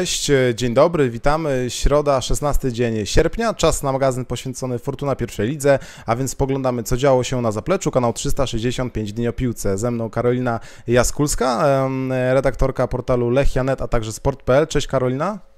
Cześć, e, dzień dobry, witamy. Środa, 16 dzień sierpnia, czas na magazyn poświęcony Fortuna pierwszej lidze, a więc poglądamy co działo się na zapleczu, kanał 365 dni o piłce. Ze mną Karolina Jaskulska, redaktorka portalu Lechianet, a także sport.pl. Cześć Karolina.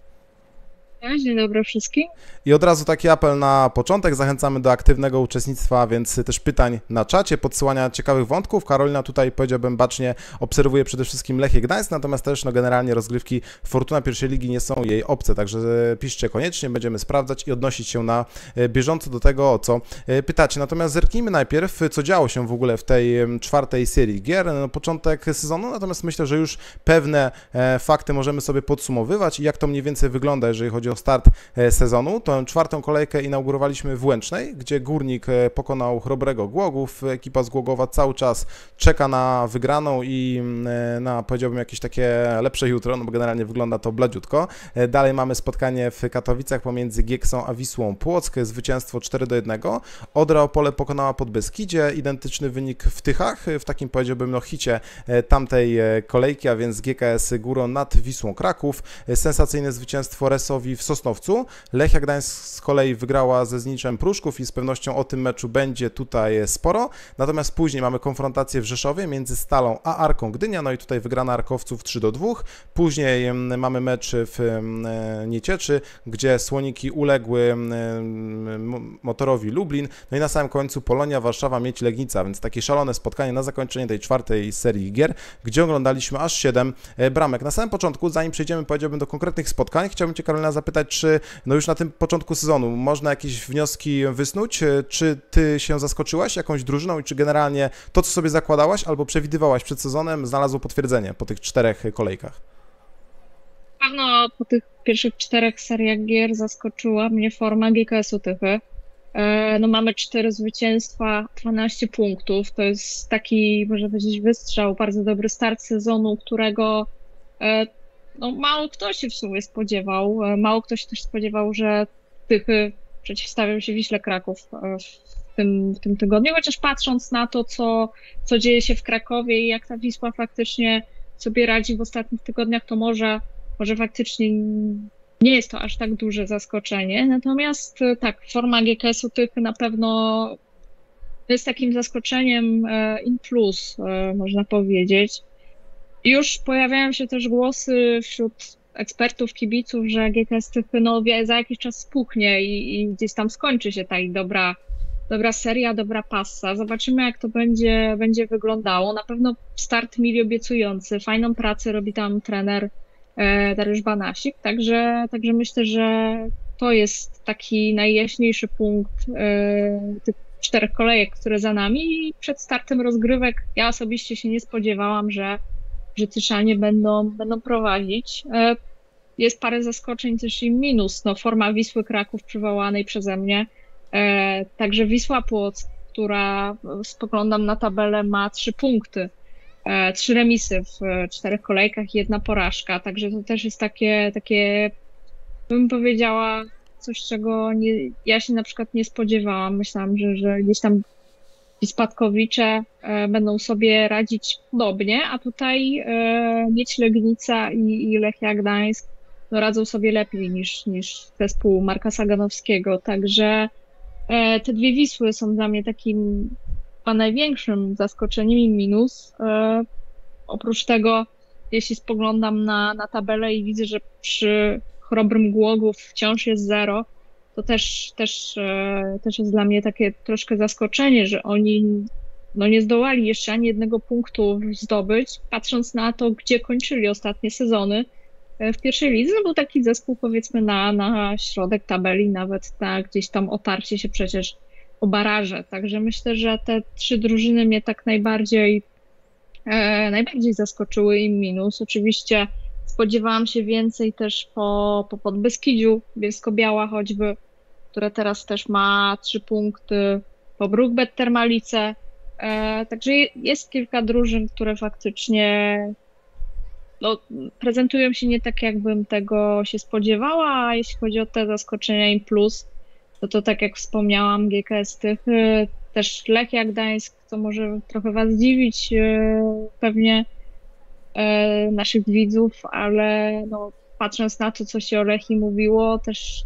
Dzień dobry wszystkim. I od razu taki apel na początek. Zachęcamy do aktywnego uczestnictwa, więc też pytań na czacie, podsyłania ciekawych wątków. Karolina tutaj, powiedziałbym, bacznie obserwuje przede wszystkim Lechie Gdańsk, natomiast też no, generalnie rozgrywki Fortuna pierwszej ligi nie są jej obce, także piszcie koniecznie, będziemy sprawdzać i odnosić się na e, bieżąco do tego, o co e, pytacie. Natomiast zerknijmy najpierw, co działo się w ogóle w tej czwartej serii gier. No, początek sezonu, natomiast myślę, że już pewne e, fakty możemy sobie podsumowywać i jak to mniej więcej wygląda, jeżeli chodzi o start sezonu. To Tę czwartą kolejkę inaugurowaliśmy w Łęcznej, gdzie Górnik e, pokonał Chrobrego Głogów. Ekipa z Głogowa cały czas czeka na wygraną i mm, e, na, powiedziałbym, jakieś takie lepsze jutro, no bo generalnie wygląda to bladziutko. E, dalej mamy spotkanie w Katowicach pomiędzy Gieksą a Wisłą Płock, zwycięstwo 4 do 1. Odra Opole pokonała Podbeskidzie, identyczny wynik w Tychach, w takim powiedziałbym no hicie tamtej kolejki, a więc GKS Górą nad Wisłą Kraków. Sensacyjne zwycięstwo Resowi w Sosnowcu. Lechia Gdańsk z kolei wygrała ze Zniczem Pruszków i z pewnością o tym meczu będzie tutaj sporo. Natomiast później mamy konfrontację w Rzeszowie między Stalą a Arką Gdynia, no i tutaj wygrana Arkowców 3 do 2. Później mamy mecz w e, Niecieczy, gdzie Słoniki uległy motorowi Lublin. No i na samym końcu Polonia, Warszawa, Mieć Legnica, więc takie szalone spotkanie na zakończenie tej czwartej serii gier, gdzie oglądaliśmy aż 7 e, bramek. Na samym początku, zanim przejdziemy, powiedziałbym do konkretnych spotkań, chciałbym Cię Karolina zapytać, czy no już na tym początku początku sezonu. Można jakieś wnioski wysnuć? E, czy ty się zaskoczyłaś jakąś drużyną i czy generalnie to, co sobie zakładałaś albo przewidywałaś przed sezonem, znalazło potwierdzenie po tych czterech kolejkach? Na pewno po tych pierwszych czterech seriach gier zaskoczyła mnie forma GKS-u Tychy. E, no mamy cztery zwycięstwa, 12 punktów. To jest taki, można powiedzieć, wystrzał, bardzo dobry start sezonu, którego e, no, mało kto się w sumie spodziewał. Mało kto się też spodziewał, że Tychy przeciwstawią się Wiśle Kraków e, w tym, w tym tygodniu, chociaż patrząc na to, co, co dzieje się w Krakowie i jak ta Wisła faktycznie sobie radzi w ostatnich tygodniach, to może, może faktycznie nie jest to aż tak duże zaskoczenie. Natomiast e, tak, forma GKS-u Tychy na pewno jest takim zaskoczeniem e, in plus, można powiedzieć. Już pojawiają się też głosy wśród ekspertów, kibiców, że GKS Tychynowie za jakiś czas spuchnie i, i gdzieś tam skończy się ta ich dobra, dobra seria, dobra passa. Zobaczymy, jak to będzie, będzie wyglądało. Na pewno start mili obiecujący. Fajną pracę robi tam trener e, Dariusz Banasik, także, także myślę, że to jest taki najjaśniejszy punkt e, tych czterech kolejek, które za nami i przed startem rozgrywek ja osobiście się nie spodziewałam, że że Tyszanie będą, będą prowadzić. E, jest parę zaskoczeń też i minus. No, forma Wisły Kraków przywołanej przeze mnie. E, także Wisła Płock, która spoglądam na tabelę, ma trzy punkty. E, trzy remisy w czterech kolejkach i jedna porażka. Także to też jest takie, takie bym powiedziała, coś, czego nie, ja się na przykład nie spodziewałam. Myślałam, że, że gdzieś tam ci spadkowicze e, będą sobie radzić podobnie, a tutaj e, Mieć Legnica i, i Lechia Gdańsk no, radzą sobie lepiej niż, niż zespół Marka Saganowskiego, także e, te dwie Wisły są dla mnie takim chyba największym zaskoczeniem i minus. Oprócz tego, jeśli spoglądam na, na tabelę i widzę, że przy chrobrym Głogów wciąż jest zero, to też, też, e, też jest dla mnie takie troszkę zaskoczenie, że oni no nie zdołali jeszcze ani jednego punktu zdobyć, patrząc na to, gdzie kończyli ostatnie sezony e, w pierwszej lidze. No był taki zespół powiedzmy na, na środek tabeli, nawet na gdzieś tam otarcie się przecież o baraże. Także myślę, że te trzy drużyny mnie tak najbardziej, e, najbardziej zaskoczyły im minus. Oczywiście Spodziewałam się więcej też po, po Podbeskidziu, Bielsko-Biała choćby, które teraz też ma trzy punkty, po Brookbet Termalice. E, także jest kilka drużyn, które faktycznie no, prezentują się nie tak, jakbym tego się spodziewała, a jeśli chodzi o te zaskoczenia im plus, to to tak jak wspomniałam, GKS Tychy, też Lechia Gdańsk, co może trochę Was dziwić, e, pewnie naszych widzów, ale no, patrząc na to, co się o Lechi mówiło, też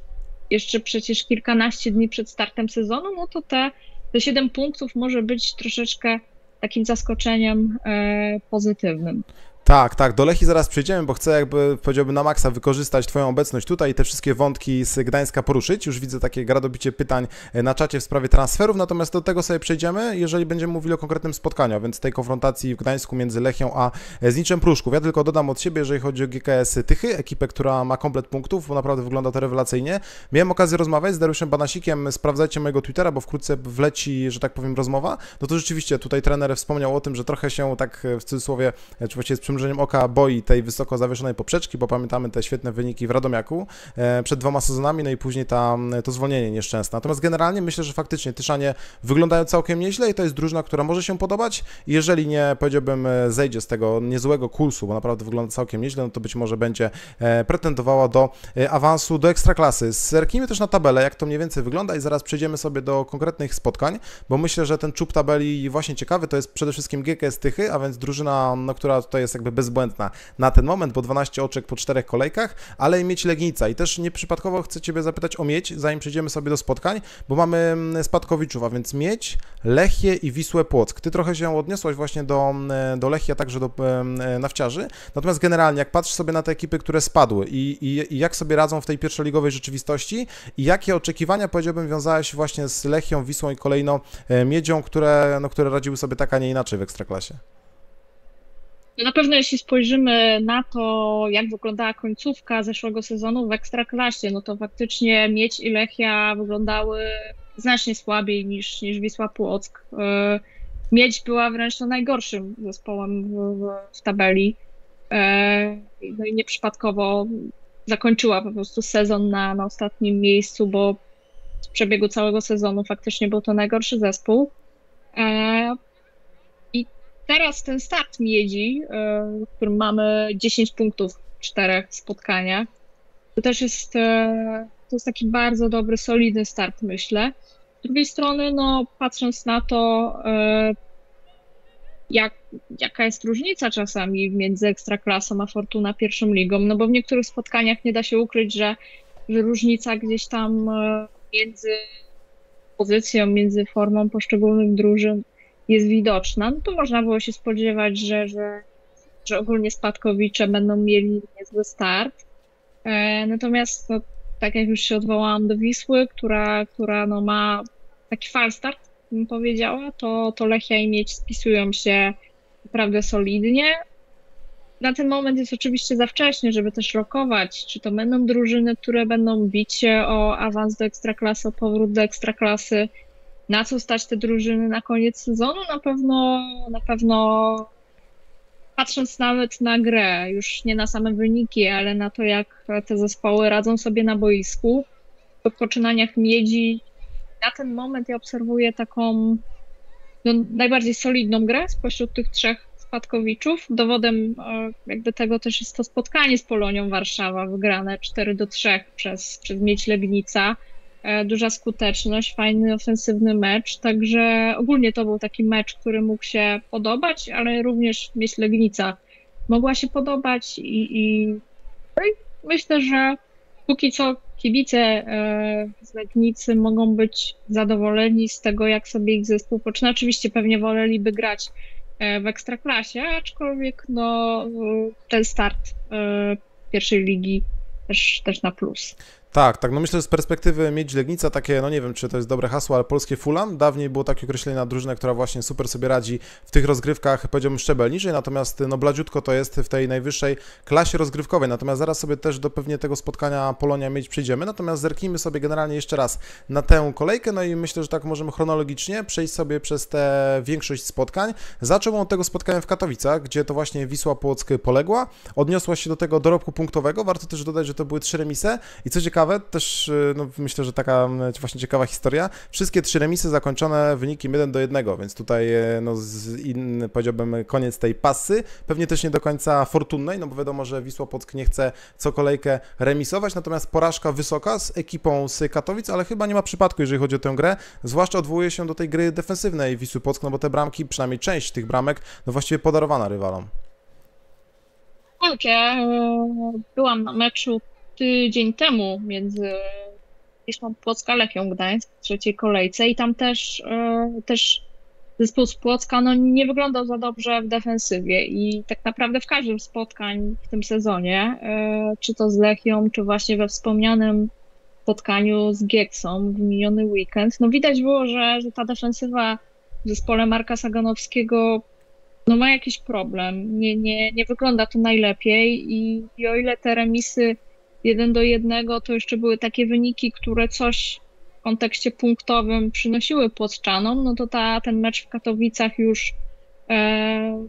jeszcze przecież kilkanaście dni przed startem sezonu, no to te, te 7 punktów może być troszeczkę takim zaskoczeniem e, pozytywnym. Tak, tak, do Lechi zaraz przejdziemy, bo chcę jakby, powiedziałbym, na maksa wykorzystać Twoją obecność tutaj i te wszystkie wątki z Gdańska poruszyć. Już widzę takie gradobicie pytań e, na czacie w sprawie transferów, natomiast do tego sobie przejdziemy, jeżeli będziemy mówili o konkretnym spotkaniu, więc tej konfrontacji w Gdańsku między Lechią a e, Zniczem Pruszków. Ja tylko dodam od siebie, jeżeli chodzi o GKS Tychy, ekipę, która ma komplet punktów, bo naprawdę wygląda to rewelacyjnie. Miałem okazję rozmawiać z Dariuszem Banasikiem, sprawdzajcie mojego Twittera, bo wkrótce wleci, że tak powiem, rozmowa. No to rzeczywiście tutaj trener wspomniał o tym, że trochę się tak e, w cudzysłowie, czy właściwie z przymrużeniem oka boi tej wysoko zawieszonej poprzeczki, bo pamiętamy te świetne wyniki w Radomiaku e, przed dwoma sezonami, no i później ta, to zwolnienie nieszczęsne. Natomiast generalnie myślę, że faktycznie Tyszanie wyglądają całkiem nieźle i to jest drużyna, która może się podobać. Jeżeli nie, powiedziałbym, e, zejdzie z tego niezłego kursu, bo naprawdę wygląda całkiem nieźle, no to być może będzie e, pretendowała do awansu do ekstraklasy. Zerknijmy też na tabelę, jak to mniej więcej wygląda i zaraz przejdziemy sobie do konkretnych spotkań, bo myślę, że ten czub tabeli właśnie ciekawy, to jest przede wszystkim GKS Tychy, a więc drużyna, no, która tutaj jest jakby bezbłędna na, ten moment, bo 12 oczek po czterech kolejkach, ale mieć Legnica. I też nieprzypadkowo chcę Ciebie zapytać o mieć, zanim przejdziemy sobie do spotkań, bo mamy mm, spadkowiczów, a więc mieć, Lechie i Wisłę Płock. Ty trochę się odniosłaś właśnie do, mm, do Lechia, także do e, Nawciarzy, natomiast generalnie jak patrzysz sobie na te ekipy, które spadły i, i, i jak sobie radzą w tej pierwszoligowej rzeczywistości i jakie oczekiwania, powiedziałbym, wiązałeś właśnie z Lechią, Wisłą i kolejno e, Miedzią, które, no, które radziły sobie tak, a nie inaczej w Ekstraklasie? No na pewno jeśli spojrzymy na to, jak wyglądała końcówka zeszłego sezonu w Ekstraklasie, no to faktycznie Miedź i Lechia wyglądały znacznie słabiej niż, niż Wisła Płock. E, Miedź była wręcz no najgorszym zespołem w, w tabeli. E, no i nieprzypadkowo zakończyła po prostu sezon na, na ostatnim miejscu, bo w przebiegu całego sezonu faktycznie był to najgorszy zespół. Teraz ten start miedzi, e, w którym mamy 10 punktów w czterech spotkaniach, to też jest, e, to jest taki bardzo dobry, solidny start, myślę. Z drugiej strony, no, patrząc na to, e, jak, jaka jest różnica czasami między Ekstraklasą a Fortuna pierwszą ligą, no bo w niektórych spotkaniach nie da się ukryć, że, że różnica gdzieś tam między pozycją, między formą poszczególnych drużyn jest widoczna, no to można było się spodziewać, że, że, że ogólnie spadkowicze będą mieli niezły start. E, natomiast, no, tak jak już się odwołałam do Wisły, która, która no, ma taki start, bym powiedziała, to, to Lechia i Mieć spisują się naprawdę solidnie. Na ten moment jest oczywiście za wcześnie, żeby też rokować, czy to będą drużyny, które będą bić się o awans do ekstraklasy, o powrót do ekstraklasy, na co stać te drużyny na koniec sezonu? Na pewno, na pewno patrząc nawet na grę, już nie na same wyniki, ale na to, jak te zespoły radzą sobie na boisku, w poczynaniach miedzi, na ten moment ja obserwuję taką no, najbardziej solidną grę spośród tych trzech spadkowiczów. Dowodem e, jakby tego też jest to spotkanie z Polonią Warszawa, wygrane 4 do 3 przez, przez Miedź Legnica. E, duża skuteczność, fajny, ofensywny mecz, także ogólnie to był taki mecz, który mógł się podobać, ale również myśl Legnica mogła się podobać i, i, no i myślę, że póki co kibice e, z Legnicy mogą być zadowoleni z tego, jak sobie ich zespół poczyna. Oczywiście pewnie woleliby grać e, w ekstraklasie, aczkolwiek no, ten start pierwszej ligi też, też na plus. Tak, tak, no myślę, że z perspektywy mieć Legnica takie, no nie wiem, czy to jest dobre hasło, ale polskie Fulham, dawniej było takie określenie na drużynę, która właśnie super sobie radzi w tych rozgrywkach, powiedziałbym szczebel niżej, natomiast no bladziutko to jest w tej najwyższej klasie rozgrywkowej, natomiast zaraz sobie też do pewnie tego spotkania Polonia mieć przyjdziemy, natomiast zerknijmy sobie generalnie jeszcze raz na tę kolejkę, no i myślę, że tak możemy chronologicznie przejść sobie przez tę większość spotkań. Zaczął od tego spotkania w Katowicach, gdzie to właśnie Wisła Płock poległa, odniosła się do tego dorobku punktowego, warto też dodać, że to były trzy remisy i co ciekawe, ciekawe, też y, no, myślę, że taka właśnie ciekawa historia. Wszystkie trzy remisy zakończone wynikiem 1 do 1, więc tutaj e, no, z in, powiedziałbym koniec tej pasy. Pewnie też nie do końca fortunnej, no bo wiadomo, że Wisła Płock nie chce co kolejkę remisować, natomiast porażka wysoka z ekipą z Katowic, ale chyba nie ma przypadku, jeżeli chodzi o tę grę. Zwłaszcza odwołuje się do tej gry defensywnej Wisły Płock, no bo te bramki, przynajmniej część tych bramek, no właściwie podarowana rywalom. Tak, ja e, byłam na meczu tydzień temu między Wisłą Płocka Lechią Gdańsk w trzeciej kolejce i tam też, e, też zespół z Płocka no, nie wyglądał za dobrze w defensywie i tak naprawdę w każdym spotkań w tym sezonie, e, czy to z Lechią, czy właśnie we wspomnianym spotkaniu z Gieksą w miniony weekend, no widać było, że, że ta defensywa w zespole Marka Saganowskiego no ma jakiś problem. Nie, nie, nie wygląda to najlepiej i, i o ile te remisy jeden do jednego, to jeszcze były takie wyniki, które coś w kontekście punktowym przynosiły Płocczanom, no to ta, ten mecz w Katowicach już e,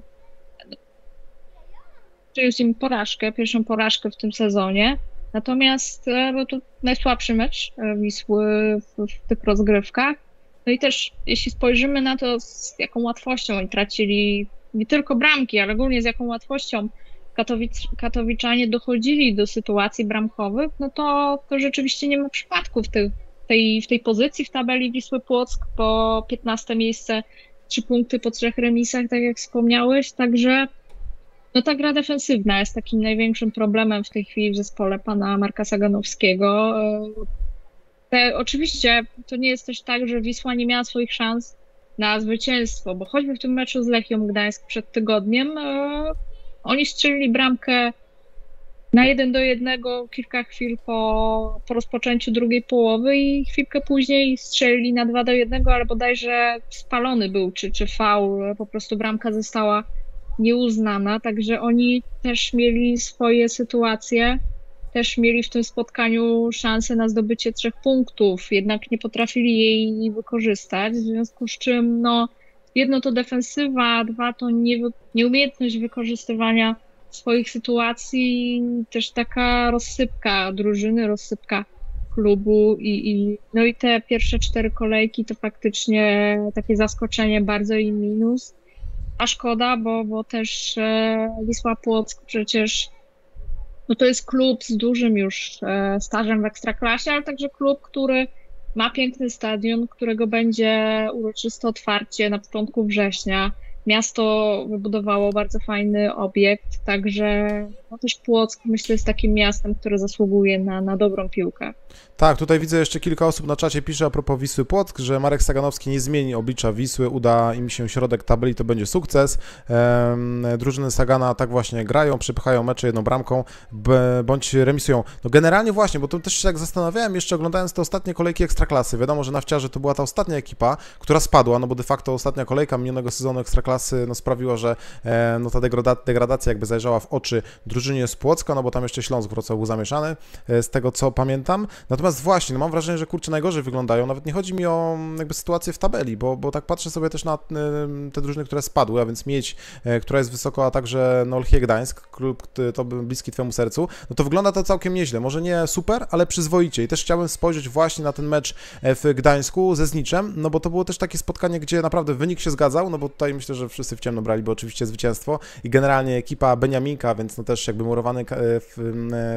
przyniósł im porażkę, pierwszą porażkę w tym sezonie. Natomiast był to najsłabszy mecz e, Wisły w, w tych rozgrywkach. No i też, jeśli spojrzymy na to, z jaką łatwością oni tracili nie tylko bramki, ale ogólnie z jaką łatwością Katowic, Katowiczanie dochodzili do sytuacji bramkowych, no to, to rzeczywiście nie ma przypadku w tej, w tej pozycji w tabeli Wisły Płock, po 15 miejsce, 3 punkty po trzech remisach, tak jak wspomniałeś, także no ta gra defensywna jest takim największym problemem w tej chwili w zespole pana Marka Saganowskiego. Te, oczywiście to nie jest też tak, że Wisła nie miała swoich szans na zwycięstwo, bo choćby w tym meczu z Lechią Gdańsk przed tygodniem e, oni strzelili bramkę na jeden do jednego kilka chwil po, po rozpoczęciu drugiej połowy i chwilkę później strzelili na dwa do jednego, ale bodajże spalony był, czy, czy faul, po prostu bramka została nieuznana, także oni też mieli swoje sytuacje, też mieli w tym spotkaniu szansę na zdobycie trzech punktów, jednak nie potrafili jej wykorzystać, w związku z czym no, jedno to defensywa, dwa to nie, nieumiejętność wykorzystywania swoich sytuacji, też taka rozsypka drużyny, rozsypka klubu i, i no i te pierwsze cztery kolejki to faktycznie takie zaskoczenie bardzo i minus. A szkoda, bo, bo też e, Wisła Płock przecież no to jest klub z dużym już e, stażem w ekstraklasie, ale także klub, który ma piękny stadion, którego będzie uroczyste otwarcie na początku września. Miasto wybudowało bardzo fajny obiekt, także no też Płock myślę jest takim miastem, które zasługuje na, na dobrą piłkę. Tak, tutaj widzę jeszcze kilka osób na czacie pisze a propos Wisły Płock, że Marek Saganowski nie zmieni oblicza Wisły, uda im się środek tabeli, to będzie sukces. Ehm, drużyny Sagana tak właśnie grają, przypychają mecze jedną bramką, bądź remisują. No generalnie właśnie, bo to też się tak zastanawiałem jeszcze oglądając te ostatnie kolejki Ekstraklasy. Wiadomo, że Nawciarze to była ta ostatnia ekipa, która spadła, no bo de facto ostatnia kolejka minionego sezonu Ekstraklasy no sprawiła, że e, no ta degradacja jakby zajrzała w oczy drużynie z Płocka, no bo tam jeszcze Śląsk Wrocław był zamieszany, e, z tego co pamiętam. Natomiast właśnie, no mam wrażenie, że kurczę najgorzej wyglądają. Nawet nie chodzi mi o mm, jakby sytuację w tabeli, bo, bo tak patrzę sobie też na e, te drużyny, które spadły, a więc Miedź, która jest wysoko, a także no, Lchie Gdańsk, klub to bliski Twojemu sercu, no to wygląda to całkiem nieźle. Może nie super, ale przyzwoicie. I też chciałbym spojrzeć właśnie na ten mecz w Gdańsku ze Zniczem, no bo to było też takie spotkanie, gdzie naprawdę wynik się zgadzał, no bo tutaj myślę, że wszyscy w ciemno brali, bo oczywiście zwycięstwo. I generalnie ekipa Beniaminka, więc no też jakby murowany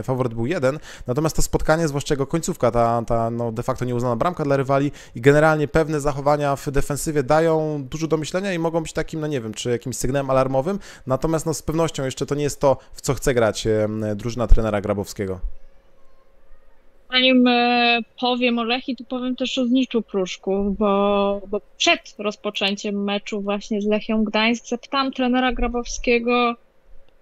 faworyt był jeden, natomiast to spotkanie, zwłaszcza jego końcówka, ta, ta no de facto nieuznana bramka dla rywali i generalnie pewne zachowania w defensywie dają dużo do myślenia i mogą być takim, no nie wiem, czy jakimś sygnałem alarmowym, natomiast no z pewnością jeszcze to nie jest to, w co chce grać drużyna trenera Grabowskiego. Zanim e, powiem o Lechi, to powiem też o Zniczu Pruszków, bo, bo przed rozpoczęciem meczu właśnie z Lechią Gdańsk zapytałam trenera Grabowskiego,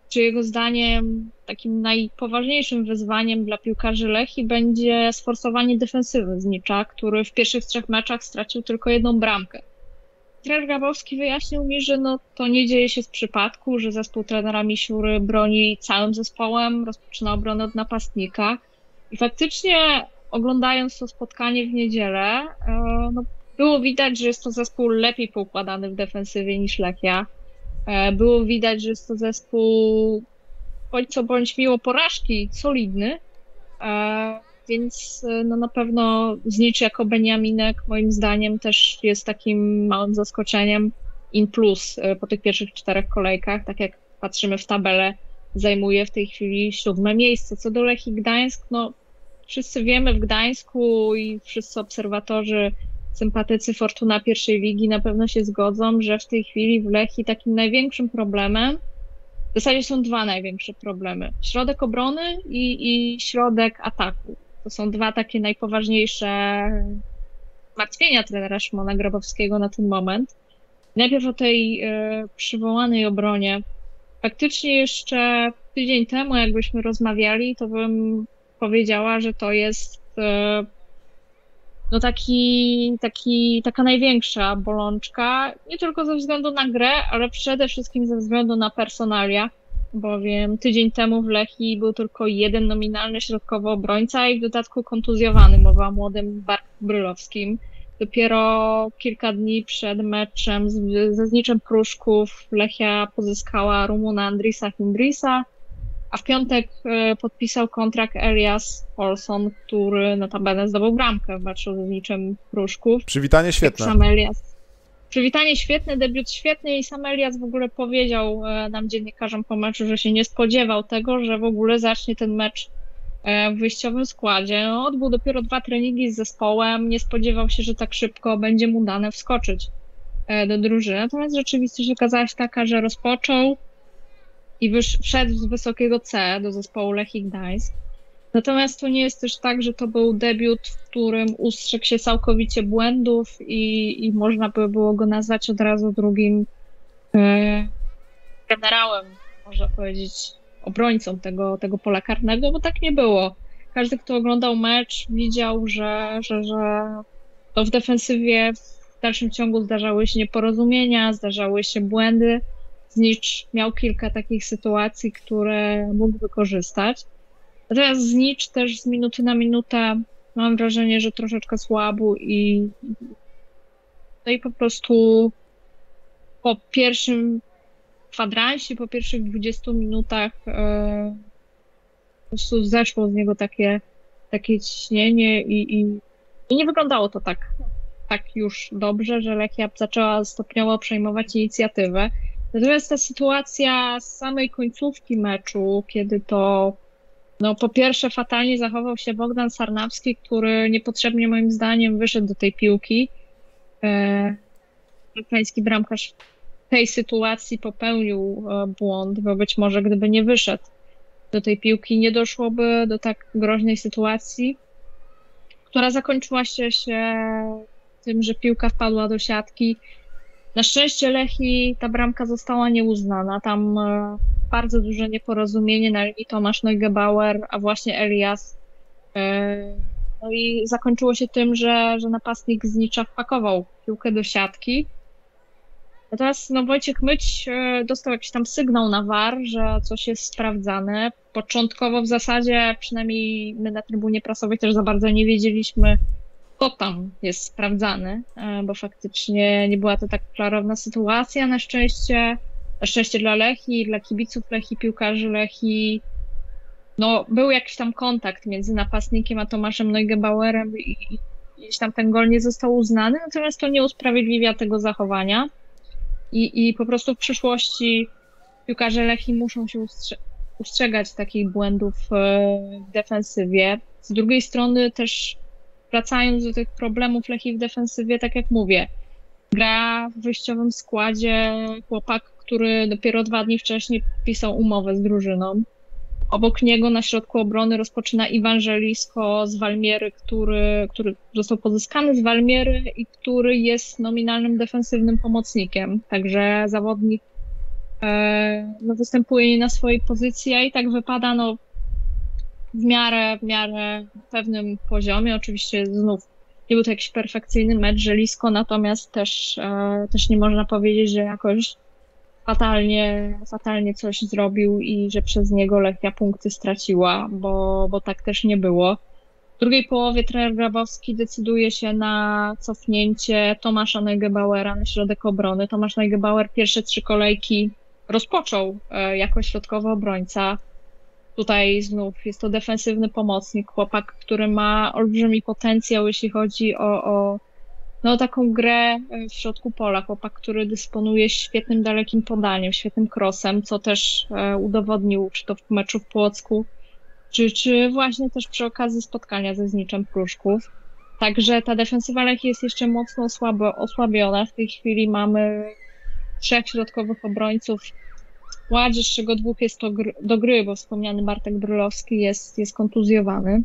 czy jego zdaniem takim najpoważniejszym wyzwaniem dla piłkarzy Lechi będzie sforsowanie defensywy Znicza, który w pierwszych trzech meczach stracił tylko jedną bramkę. Trener Grabowski wyjaśnił mi, że no, to nie dzieje się z przypadku, że zespół trenera Misiury broni całym zespołem, rozpoczyna obronę od napastnika. I faktycznie oglądając to spotkanie w niedzielę, e, no, było widać, że jest to zespół lepiej poukładany w defensywie niż Lechia. E, było widać, że jest to zespół bądź co bądź miło porażki, solidny, e, więc no na pewno Znicz jako Beniaminek moim zdaniem też jest takim małym zaskoczeniem in plus po tych pierwszych czterech kolejkach, tak jak patrzymy w tabelę, zajmuje w tej chwili siódme miejsce. Co do Lechii Gdańsk, no wszyscy wiemy w Gdańsku i wszyscy obserwatorzy sympatycy Fortuna pierwszej ligi na pewno się zgodzą, że w tej chwili w Lechii takim największym problemem w zasadzie są dwa największe problemy. Środek obrony i, i środek ataku. To są dwa takie najpoważniejsze martwienia trenera Szymona Grabowskiego na ten moment. Najpierw o tej e, przywołanej obronie. Faktycznie jeszcze tydzień temu, jakbyśmy rozmawiali, to bym powiedziała, że to jest e, no taki, taki, taka największa bolączka, nie tylko ze względu na grę, ale przede wszystkim ze względu na personalia, bowiem tydzień temu w Lechii był tylko jeden nominalny środkowy obrońca i w dodatku kontuzjowany, mowa o młodym Bartku Brylowskim. Dopiero kilka dni przed meczem z, ze Zniczem Pruszków Lechia pozyskała Rumuna Andrisa Hindrisa, a w piątek e, podpisał kontrakt Elias Olson, który notabene zdobył bramkę w meczu z Zniczem Pruszków. Przywitanie świetne. Sam Elias. Przywitanie świetne, debiut świetny i sam Elias w ogóle powiedział e, nam dziennikarzom po meczu, że się nie spodziewał tego, że w ogóle zacznie ten mecz w wyjściowym składzie. No, odbył dopiero dwa treningi z zespołem, nie spodziewał się, że tak szybko będzie mu dane wskoczyć do drużyny. Natomiast rzeczywistość okazała się taka, że rozpoczął, i wysz, wszedł z wysokiego C do zespołu Lechii Gdańsk. Natomiast to nie jest też tak, że to był debiut, w którym ustrzegł się całkowicie błędów i, i można by było go nazwać od razu drugim e, generałem, można powiedzieć, obrońcą tego, tego pola karnego, bo tak nie było. Każdy, kto oglądał mecz, widział, że, że, że to w defensywie w dalszym ciągu zdarzały się nieporozumienia, zdarzały się błędy. Znicz miał kilka takich sytuacji, które mógł wykorzystać. Natomiast Znicz też z minuty na minutę mam wrażenie, że troszeczkę słabł i no i po prostu po pierwszym kwadransie, po pierwszych 20 minutach e, po prostu zeszło z niego takie, takie ciśnienie i, i, i nie wyglądało to tak, tak już dobrze, że Lechia zaczęła stopniowo przejmować inicjatywę. Natomiast ta sytuacja z samej końcówki meczu, kiedy to no, po pierwsze fatalnie zachował się Bogdan Sarnawski, który niepotrzebnie moim zdaniem wyszedł do tej piłki. E, ukraiński bramkarz tej sytuacji popełnił e, błąd, bo być może gdyby nie wyszedł do tej piłki, nie doszłoby do tak groźnej sytuacji, która zakończyła się, się tym, że piłka wpadła do siatki na szczęście Lechi ta bramka została nieuznana. Tam e, bardzo duże nieporozumienie na linii Tomasz Neugebauer, a właśnie Elias. E, no i zakończyło się tym, że, że napastnik z Nicza wpakował piłkę do siatki. Natomiast no, Wojciech Myć e, dostał jakiś tam sygnał na war, że coś jest sprawdzane. Początkowo w zasadzie, przynajmniej my na trybunie prasowej też za bardzo nie wiedzieliśmy, kto tam jest sprawdzany, e, bo faktycznie nie była to tak klarowna sytuacja. Na szczęście, na szczęście dla Lechi, dla kibiców Lechi, piłkarzy Lechi, no był jakiś tam kontakt między napastnikiem a Tomaszem Neugebauerem i, i gdzieś tam ten gol nie został uznany, natomiast to nie usprawiedliwia tego zachowania i, i po prostu w przyszłości piłkarze Lechi muszą się ustrze ustrzegać takich błędów e, w defensywie. Z drugiej strony też wracając do tych problemów Lechii w defensywie, tak jak mówię, gra w wyjściowym składzie chłopak, który dopiero dwa dni wcześniej podpisał umowę z drużyną. Obok niego na środku obrony rozpoczyna Iwan Żelisko z Walmiery, który, który został pozyskany z Walmiery i który jest nominalnym defensywnym pomocnikiem. Także zawodnik e, no, występuje nie na swojej pozycji, a i tak wypada no, w miarę, w miarę pewnym poziomie. Oczywiście znów nie był to jakiś perfekcyjny mecz żelisko, natomiast też, e, też nie można powiedzieć, że jakoś fatalnie, fatalnie coś zrobił i że przez niego Lechia punkty straciła, bo, bo tak też nie było. W drugiej połowie trener Grabowski decyduje się na cofnięcie Tomasza Neugebauera na środek obrony. Tomasz Neugebauer pierwsze trzy kolejki rozpoczął e, jako środkowy obrońca. Tutaj znów jest to defensywny pomocnik, chłopak, który ma olbrzymi potencjał, jeśli chodzi o, o no, taką grę e, w środku pola. Chłopak, który dysponuje świetnym dalekim podaniem, świetnym crossem, co też e, udowodnił, czy to w meczu w Płocku, czy, czy właśnie też przy okazji spotkania ze Zniczem Pruszków. Także ta defensywa Lechii jest jeszcze mocno osłabiona. W tej chwili mamy trzech środkowych obrońców składzie, z czego dwóch jest to gr do gry, bo wspomniany Bartek Brylowski jest, jest kontuzjowany.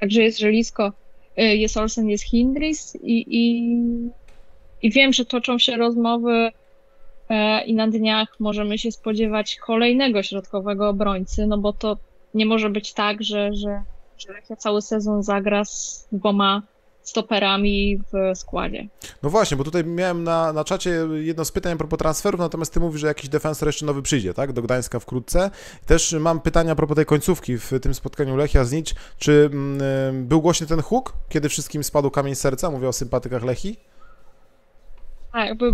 Także jest Żelisko, jest Olsen, jest Hindris i, i, i wiem, że toczą się rozmowy e, i na dniach możemy się spodziewać kolejnego środkowego obrońcy, no bo to nie może być tak, że, że, że Lechia cały sezon zagra z dwoma stoperami w składzie. No właśnie, bo tutaj miałem na, na czacie jedno z pytań a propos transferów, natomiast ty mówisz, że jakiś defensor jeszcze nowy przyjdzie, tak, do Gdańska wkrótce. Też mam pytania a propos tej końcówki w tym spotkaniu Lechia Znicz. Czy mm, był głośny ten huk, kiedy wszystkim spadł kamień serca? Mówię o sympatykach Lechi. Tak, by,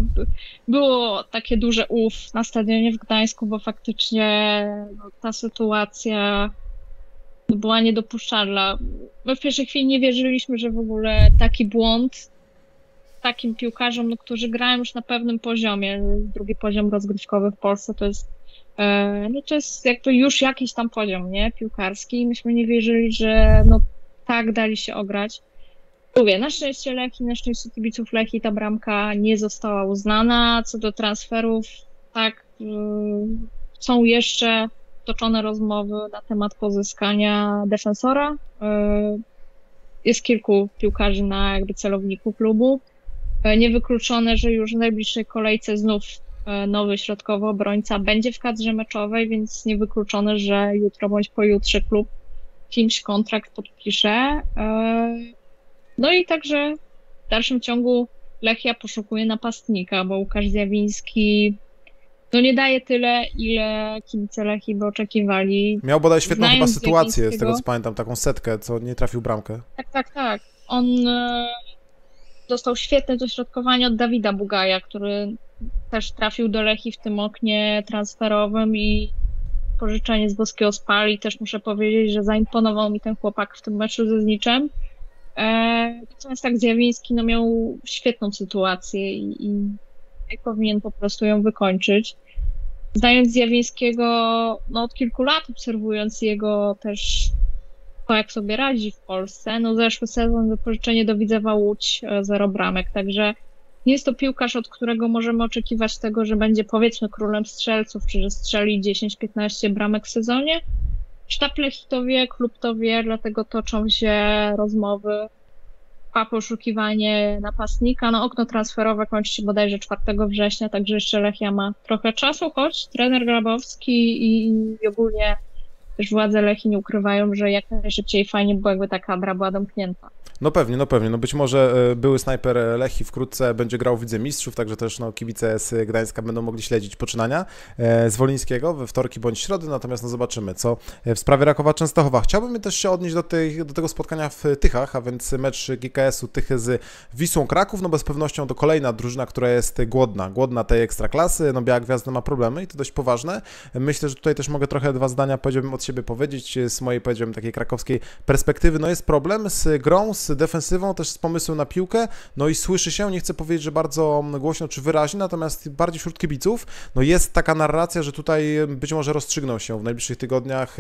było takie duże ów na stadionie w Gdańsku, bo faktycznie no, ta sytuacja była niedopuszczalna. My w pierwszej chwili nie wierzyliśmy, że w ogóle taki błąd takim piłkarzom, no, którzy grają już na pewnym poziomie, drugi poziom rozgrywkowy w Polsce to jest e, no to jest jakby już jakiś tam poziom, nie, piłkarski myśmy nie wierzyli, że no tak dali się ograć. Mówię, na szczęście Leki, na szczęście kibiców Leki ta bramka nie została uznana. Co do transferów, tak, y, są jeszcze toczone rozmowy na temat pozyskania defensora. Y, jest kilku piłkarzy na jakby celowniku klubu. Y, niewykluczone, że już w najbliższej kolejce znów nowy środkowy obrońca będzie w kadrze meczowej, więc niewykluczone, że jutro bądź pojutrze klub kimś kontrakt podpisze. No i także w dalszym ciągu Lechia poszukuje napastnika, bo Łukasz Zjawiński no nie daje tyle, ile kibice Lechii by oczekiwali. Miał bodaj świetną chyba sytuację, z tego co pamiętam, taką setkę, co nie trafił bramkę. Tak, tak, tak. On e, dostał świetne dośrodkowanie od Dawida Bugaja, który też trafił do Lechii w tym oknie transferowym i pożyczenie z Boskiego Spali. Też muszę powiedzieć, że zaimponował mi ten chłopak w tym meczu ze Zniczem. E, natomiast tak Zjawiński no, miał świetną sytuację i, i powinien po prostu ją wykończyć. Znając Zjawińskiego, no od kilku lat obserwując jego też to, jak sobie radzi w Polsce, no zeszły sezon wypożyczenie do Widzewa Łódź, e, zero bramek, także nie jest to piłkarz, od którego możemy oczekiwać tego, że będzie powiedzmy królem strzelców, czy że strzeli 10-15 bramek w sezonie, Sztab Lechii to wie, klub to wie, dlatego toczą się rozmowy, a poszukiwanie napastnika. No okno transferowe kończy się bodajże 4 września, także jeszcze Lechia ma trochę czasu, choć trener Grabowski i, i ogólnie też władze Lechi nie ukrywają, że jak najszybciej fajnie było, jakby ta kadra była domknięta. No pewnie, no pewnie. No być może e, były snajper Lechi wkrótce będzie grał w Widze Mistrzów, także też no, kibice z Gdańska będą mogli śledzić poczynania e, z Wolińskiego we wtorki bądź środy, natomiast no zobaczymy, co w sprawie Rakowa Częstochowa. Chciałbym też się odnieść do, tej, do tego spotkania w Tychach, a więc mecz GKS-u Tychy z Wisłą Kraków, no bez pewnością to kolejna drużyna, która jest głodna, głodna tej ekstraklasy, no Biała Gwiazda ma problemy i to dość poważne. Myślę, że tutaj też mogę trochę dwa zdania, powiedziałbym, od siebie powiedzieć, z mojej, powiedziałbym, takiej krakowskiej perspektywy. No jest problem z grą, z defensywą, też z pomysłem na piłkę, no i słyszy się, nie chcę powiedzieć, że bardzo głośno czy wyraźnie, natomiast bardziej wśród kibiców, no jest taka narracja, że tutaj być może rozstrzygną się w najbliższych tygodniach,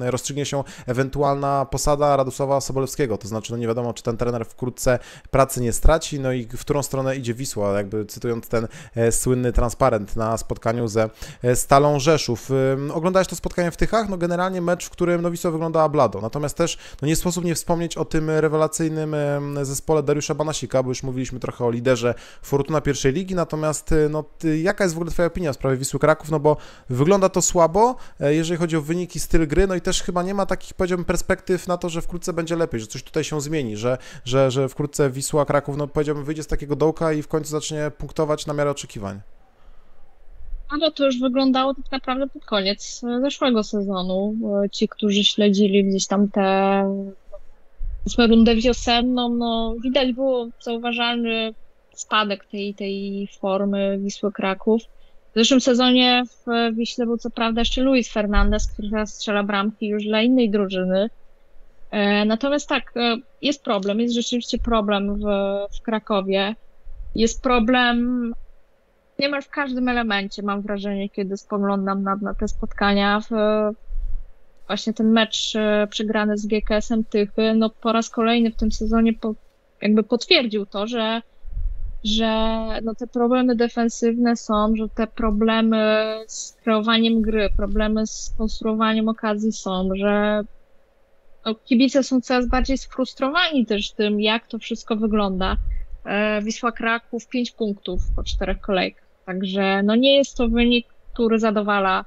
rozstrzygnie się ewentualna posada Radosława Sobolewskiego, to znaczy, no nie wiadomo, czy ten trener wkrótce pracy nie straci, no i w którą stronę idzie Wisła, jakby cytując ten e, słynny transparent na spotkaniu ze e, Stalą Rzeszów. Oglądałeś to spotkanie w Tychach? No generalnie mecz, w którym no Wisła wyglądała blado, natomiast też no nie sposób nie wspomnieć o tym rewelacyjnym zespole Dariusza Banasika, bo już mówiliśmy trochę o liderze Fortuna pierwszej ligi, natomiast e, no, jaka jest w ogóle Twoja opinia w sprawie Wisły Kraków, no bo wygląda to słabo, e, jeżeli chodzi o wyniki, styl gry, no i też chyba nie ma takich, powiedziałbym, perspektyw na to, że wkrótce będzie lepiej, że coś tutaj się zmieni, że, że, że wkrótce Wisła Kraków, no powiedziałbym, wyjdzie z takiego dołka i w końcu zacznie punktować na miarę oczekiwań. Ale to już wyglądało tak naprawdę pod koniec zeszłego sezonu. Ci, którzy śledzili gdzieś tam te powiedzmy rundę wiosenną, no widać było zauważalny spadek tej, tej formy Wisły Kraków. W zeszłym sezonie w Wiśle był co prawda jeszcze Luis Fernandez, który teraz strzela bramki już dla innej drużyny. E, natomiast tak, e, jest problem, jest rzeczywiście problem w, w Krakowie. Jest problem niemal w każdym elemencie, mam wrażenie, kiedy spoglądam na, na te spotkania. W, właśnie ten mecz e, przegrany z GKS-em Tychy, no po raz kolejny w tym sezonie po, jakby potwierdził to, że że no, te problemy defensywne są, że te problemy z kreowaniem gry, problemy z konstruowaniem okazji są, że no, kibice są coraz bardziej sfrustrowani też tym, jak to wszystko wygląda. E, Wisła Kraków 5 punktów po czterech kolejkach. Także no nie jest to wynik, który zadowala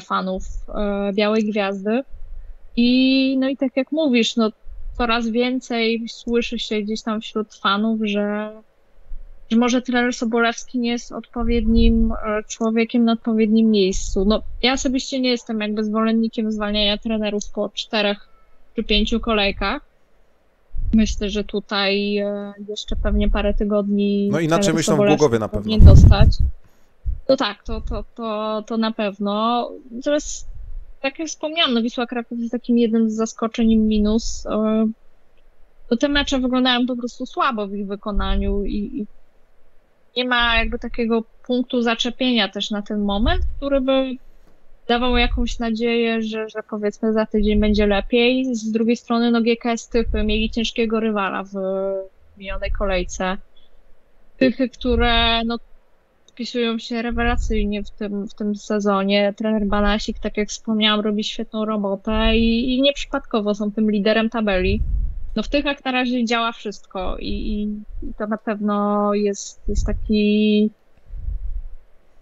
fanów e, Białej Gwiazdy. I no i tak jak mówisz, no coraz więcej słyszy się gdzieś tam wśród fanów, że, że może trener Sobolewski nie jest odpowiednim człowiekiem na odpowiednim miejscu. No ja osobiście nie jestem jakby zwolennikiem zwalniania trenerów po czterech czy pięciu kolejkach. Myślę, że tutaj e, jeszcze pewnie parę tygodni. No inaczej myślą w Głogowie na pewno. dostać. No tak, to, to, to, to na pewno. Teraz, tak jak wspomniałam, no Wisła Kraków jest takim jednym z zaskoczeń minus. E, to te mecze wyglądają po prostu słabo w ich wykonaniu i, i nie ma jakby takiego punktu zaczepienia też na ten moment, który by dawał jakąś nadzieję, że, że powiedzmy za tydzień będzie lepiej. Z drugiej strony no GKS Tychy mieli ciężkiego rywala w minionej kolejce. Tychy, które no, wpisują się rewelacyjnie w tym, w tym sezonie. Trener Banasik, tak jak wspomniałam, robi świetną robotę i, i nieprzypadkowo są tym liderem tabeli. No w Tychach na razie działa wszystko i, i to na pewno jest, jest taki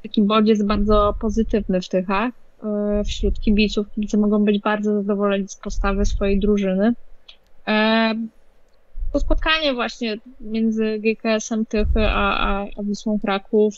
taki bodziec bardzo pozytywny w Tychach. E, wśród kibiców. Kibice mogą być bardzo zadowoleni z postawy swojej drużyny. E, to spotkanie właśnie między GKS-em Tychy a, a, a Wisłą Kraków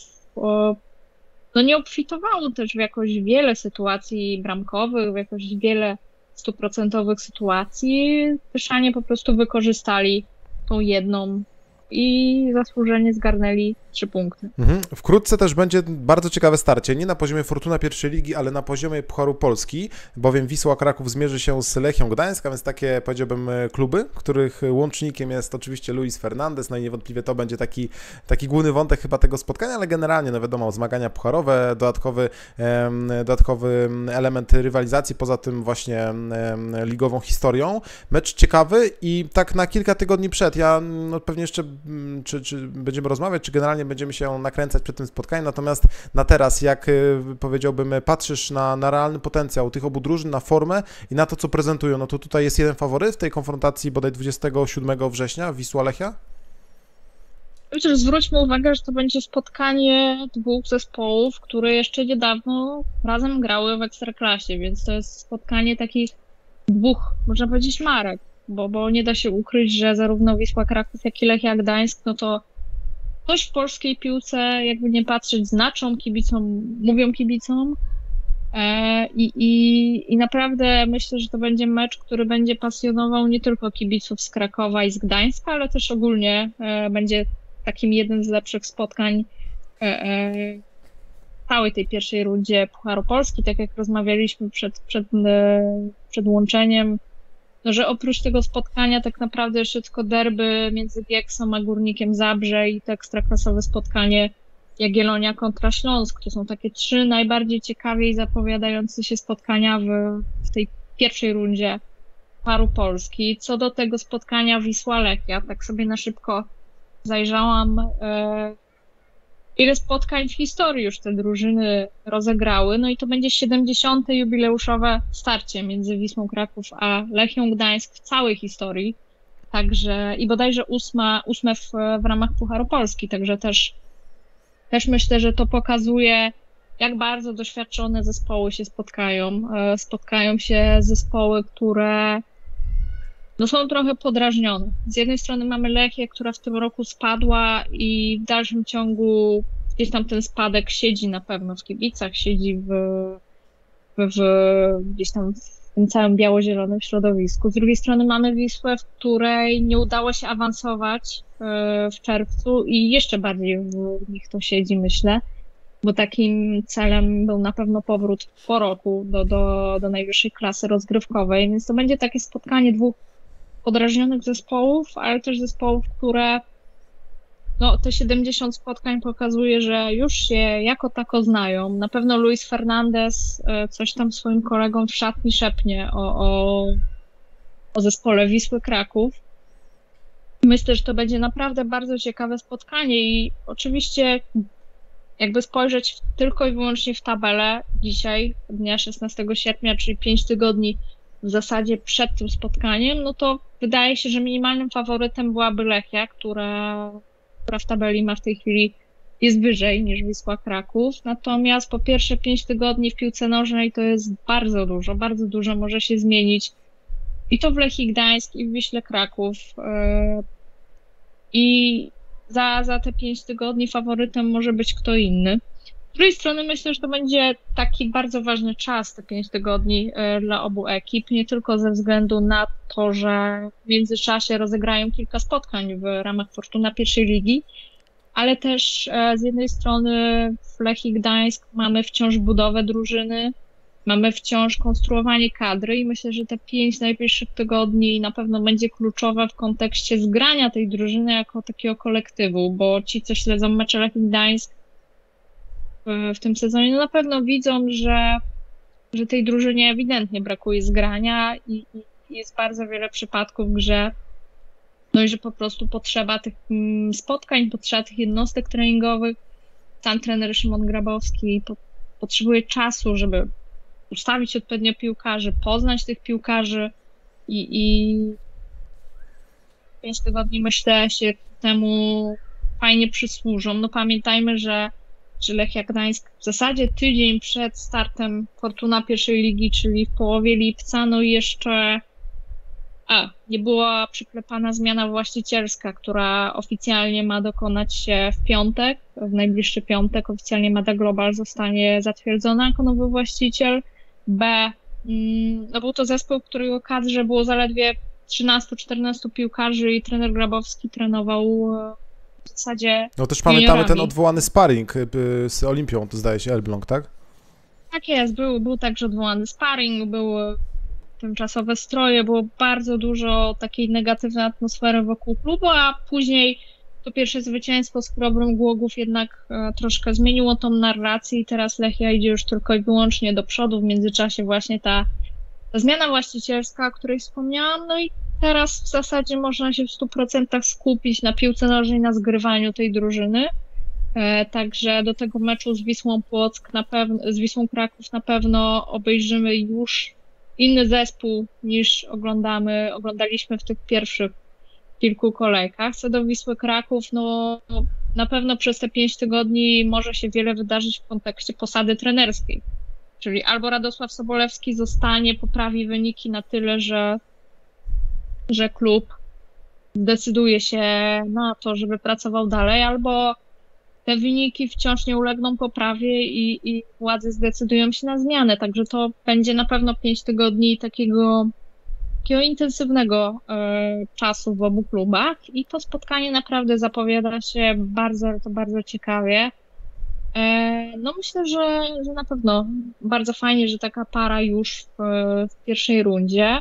no nie obfitowało też w jakoś wiele sytuacji bramkowych, w jakoś wiele stuprocentowych sytuacji. Tyszanie po prostu wykorzystali tą jedną i zasłużenie zgarnęli trzy punkty. Mhm. Wkrótce też będzie bardzo ciekawe starcie, nie na poziomie Fortuna pierwszej ligi, ale na poziomie Pucharu Polski, bowiem Wisła Kraków zmierzy się z Lechią Gdańsk, a więc takie powiedziałbym kluby, których łącznikiem jest oczywiście Luis Fernandez, no i niewątpliwie to będzie taki, taki główny wątek chyba tego spotkania, ale generalnie no wiadomo, zmagania pucharowe, dodatkowy, dodatkowy element rywalizacji, poza tym właśnie ligową historią. Mecz ciekawy i tak na kilka tygodni przed, ja no, pewnie jeszcze Mm, czy, czy będziemy rozmawiać, czy generalnie będziemy się nakręcać przed tym spotkaniem. Natomiast na teraz, jak y, powiedziałbym, patrzysz na, na realny potencjał tych obu drużyn, na formę i na to, co prezentują, no to tutaj jest jeden faworyt w tej konfrontacji bodaj 27 września, Wisła-Lechia? Myślę, że zwróćmy uwagę, że to będzie spotkanie dwóch zespołów, które jeszcze niedawno razem grały w Ekstraklasie, więc to jest spotkanie takich dwóch, można powiedzieć, marek bo, bo nie da się ukryć, że zarówno Wisła Kraków, jak i Lechia Gdańsk, no to coś w polskiej piłce, jakby nie patrzeć, znaczą kibicom, mówią kibicom. E, i, i, I naprawdę myślę, że to będzie mecz, który będzie pasjonował nie tylko kibiców z Krakowa i z Gdańska, ale też ogólnie e, będzie takim jednym z lepszych spotkań e, całej tej pierwszej rundzie Pucharu Polski, tak jak rozmawialiśmy przed, przed, przed łączeniem no, że oprócz tego spotkania tak naprawdę jeszcze tylko derby między Gieksą a Górnikiem Zabrze i to ekstraklasowe spotkanie Jagiellonia kontra Śląsk. To są takie trzy najbardziej ciekawie i zapowiadające się spotkania w, w tej pierwszej rundzie paru Polski. Co do tego spotkania Wisła-Lechia, tak sobie na szybko zajrzałam, e, ile spotkań w historii już te drużyny rozegrały. No i to będzie 70. jubileuszowe starcie między Wisłą Kraków a Lechią Gdańsk w całej historii. Także i bodajże ósma, ósme w, w ramach Pucharu Polski, także też, też myślę, że to pokazuje, jak bardzo doświadczone zespoły się spotkają. E, spotkają się zespoły, które no są trochę podrażnione. Z jednej strony mamy Lechię, która w tym roku spadła i w dalszym ciągu gdzieś tam ten spadek siedzi na pewno w kibicach, siedzi w, w, gdzieś tam w tym całym biało-zielonym środowisku. Z drugiej strony mamy Wisłę, w której nie udało się awansować e, w czerwcu i jeszcze bardziej w nich to siedzi, myślę, bo takim celem był na pewno powrót po roku do, do, do najwyższej klasy rozgrywkowej, więc to będzie takie spotkanie dwóch podrażnionych zespołów, ale też zespołów, które no, te 70 spotkań pokazuje, że już się jako tako znają. Na pewno Luis Fernandez e, coś tam swoim kolegom w szatni szepnie o, o, o zespole Wisły Kraków. Myślę, że to będzie naprawdę bardzo ciekawe spotkanie i oczywiście jakby spojrzeć tylko i wyłącznie w tabelę dzisiaj, dnia 16 sierpnia, czyli 5 tygodni w zasadzie przed tym spotkaniem, no to wydaje się, że minimalnym faworytem byłaby Lechia, która, która w tabeli ma w tej chwili jest wyżej niż Wisła Kraków. Natomiast po pierwsze 5 tygodni w piłce nożnej to jest bardzo dużo, bardzo dużo może się zmienić. I to w Lechii Gdańsk i w Wiśle Kraków. E, I za, za te 5 tygodni faworytem może być kto inny. Z drugiej strony myślę, że to będzie taki bardzo ważny czas, te 5 tygodni e, dla obu ekip, nie tylko ze względu na to, że w międzyczasie rozegrają kilka spotkań w ramach Fortuna pierwszej ligi, ale też e, z jednej strony w Lechii Gdańsk mamy wciąż budowę drużyny, mamy wciąż konstruowanie kadry i myślę, że te pięć najbliższych tygodni na pewno będzie kluczowe w kontekście zgrania tej drużyny jako takiego kolektywu, bo ci, co śledzą mecze Lechii Gdańsk w, tym sezonie, no na pewno widzą, że, że tej drużynie ewidentnie brakuje zgrania i, i jest bardzo wiele przypadków grze, no i że po prostu potrzeba tych mm, spotkań, potrzeba tych jednostek treningowych. Sam trener Szymon Grabowski po, potrzebuje czasu, żeby ustawić odpowiednio piłkarzy, poznać tych piłkarzy i, i pięć tygodni myślę się temu fajnie przysłużą. No pamiętajmy, że, że Lechia Gdańsk w zasadzie tydzień przed startem Fortuna pierwszej ligi, czyli w połowie lipca, no jeszcze a, nie była przyklepana zmiana właścicielska, która oficjalnie ma dokonać się w piątek, w najbliższy piątek oficjalnie Mada Global zostanie zatwierdzona jako nowy właściciel. B, mm, no był to zespół, którego kadrze było zaledwie 13-14 piłkarzy i trener Grabowski trenował e, w zasadzie No też pamiętamy ten odwołany sparring e, z Olimpią, to zdaje się Elbląg, tak? Tak jest, był, był także odwołany sparring, był tymczasowe stroje, było bardzo dużo takiej negatywnej atmosfery wokół klubu, a później to pierwsze zwycięstwo z Krobrą Głogów jednak e, troszkę zmieniło tą narrację i teraz Lechia idzie już tylko i wyłącznie do przodu. W międzyczasie właśnie ta, ta zmiana właścicielska, o której wspomniałam, no i teraz w zasadzie można się w 100% skupić na piłce nożnej, na zgrywaniu tej drużyny. E, także do tego meczu z Wisłą Płock na pewno, z Wisłą Kraków na pewno obejrzymy już inny zespół niż oglądamy, oglądaliśmy w tych pierwszych kilku kolejkach. Co do Wisły Kraków, no na pewno przez te pięć tygodni może się wiele wydarzyć w kontekście posady trenerskiej. Czyli albo Radosław Sobolewski zostanie, poprawi wyniki na tyle, że, że klub decyduje się na to, żeby pracował dalej, albo te wyniki wciąż nie ulegną poprawie i, i władze zdecydują się na zmianę. Także to będzie na pewno pięć tygodni takiego, takiego intensywnego e, czasu w obu klubach i to spotkanie naprawdę zapowiada się bardzo, to bardzo ciekawie. E, no myślę, że, że na pewno bardzo fajnie, że taka para już w, w pierwszej rundzie.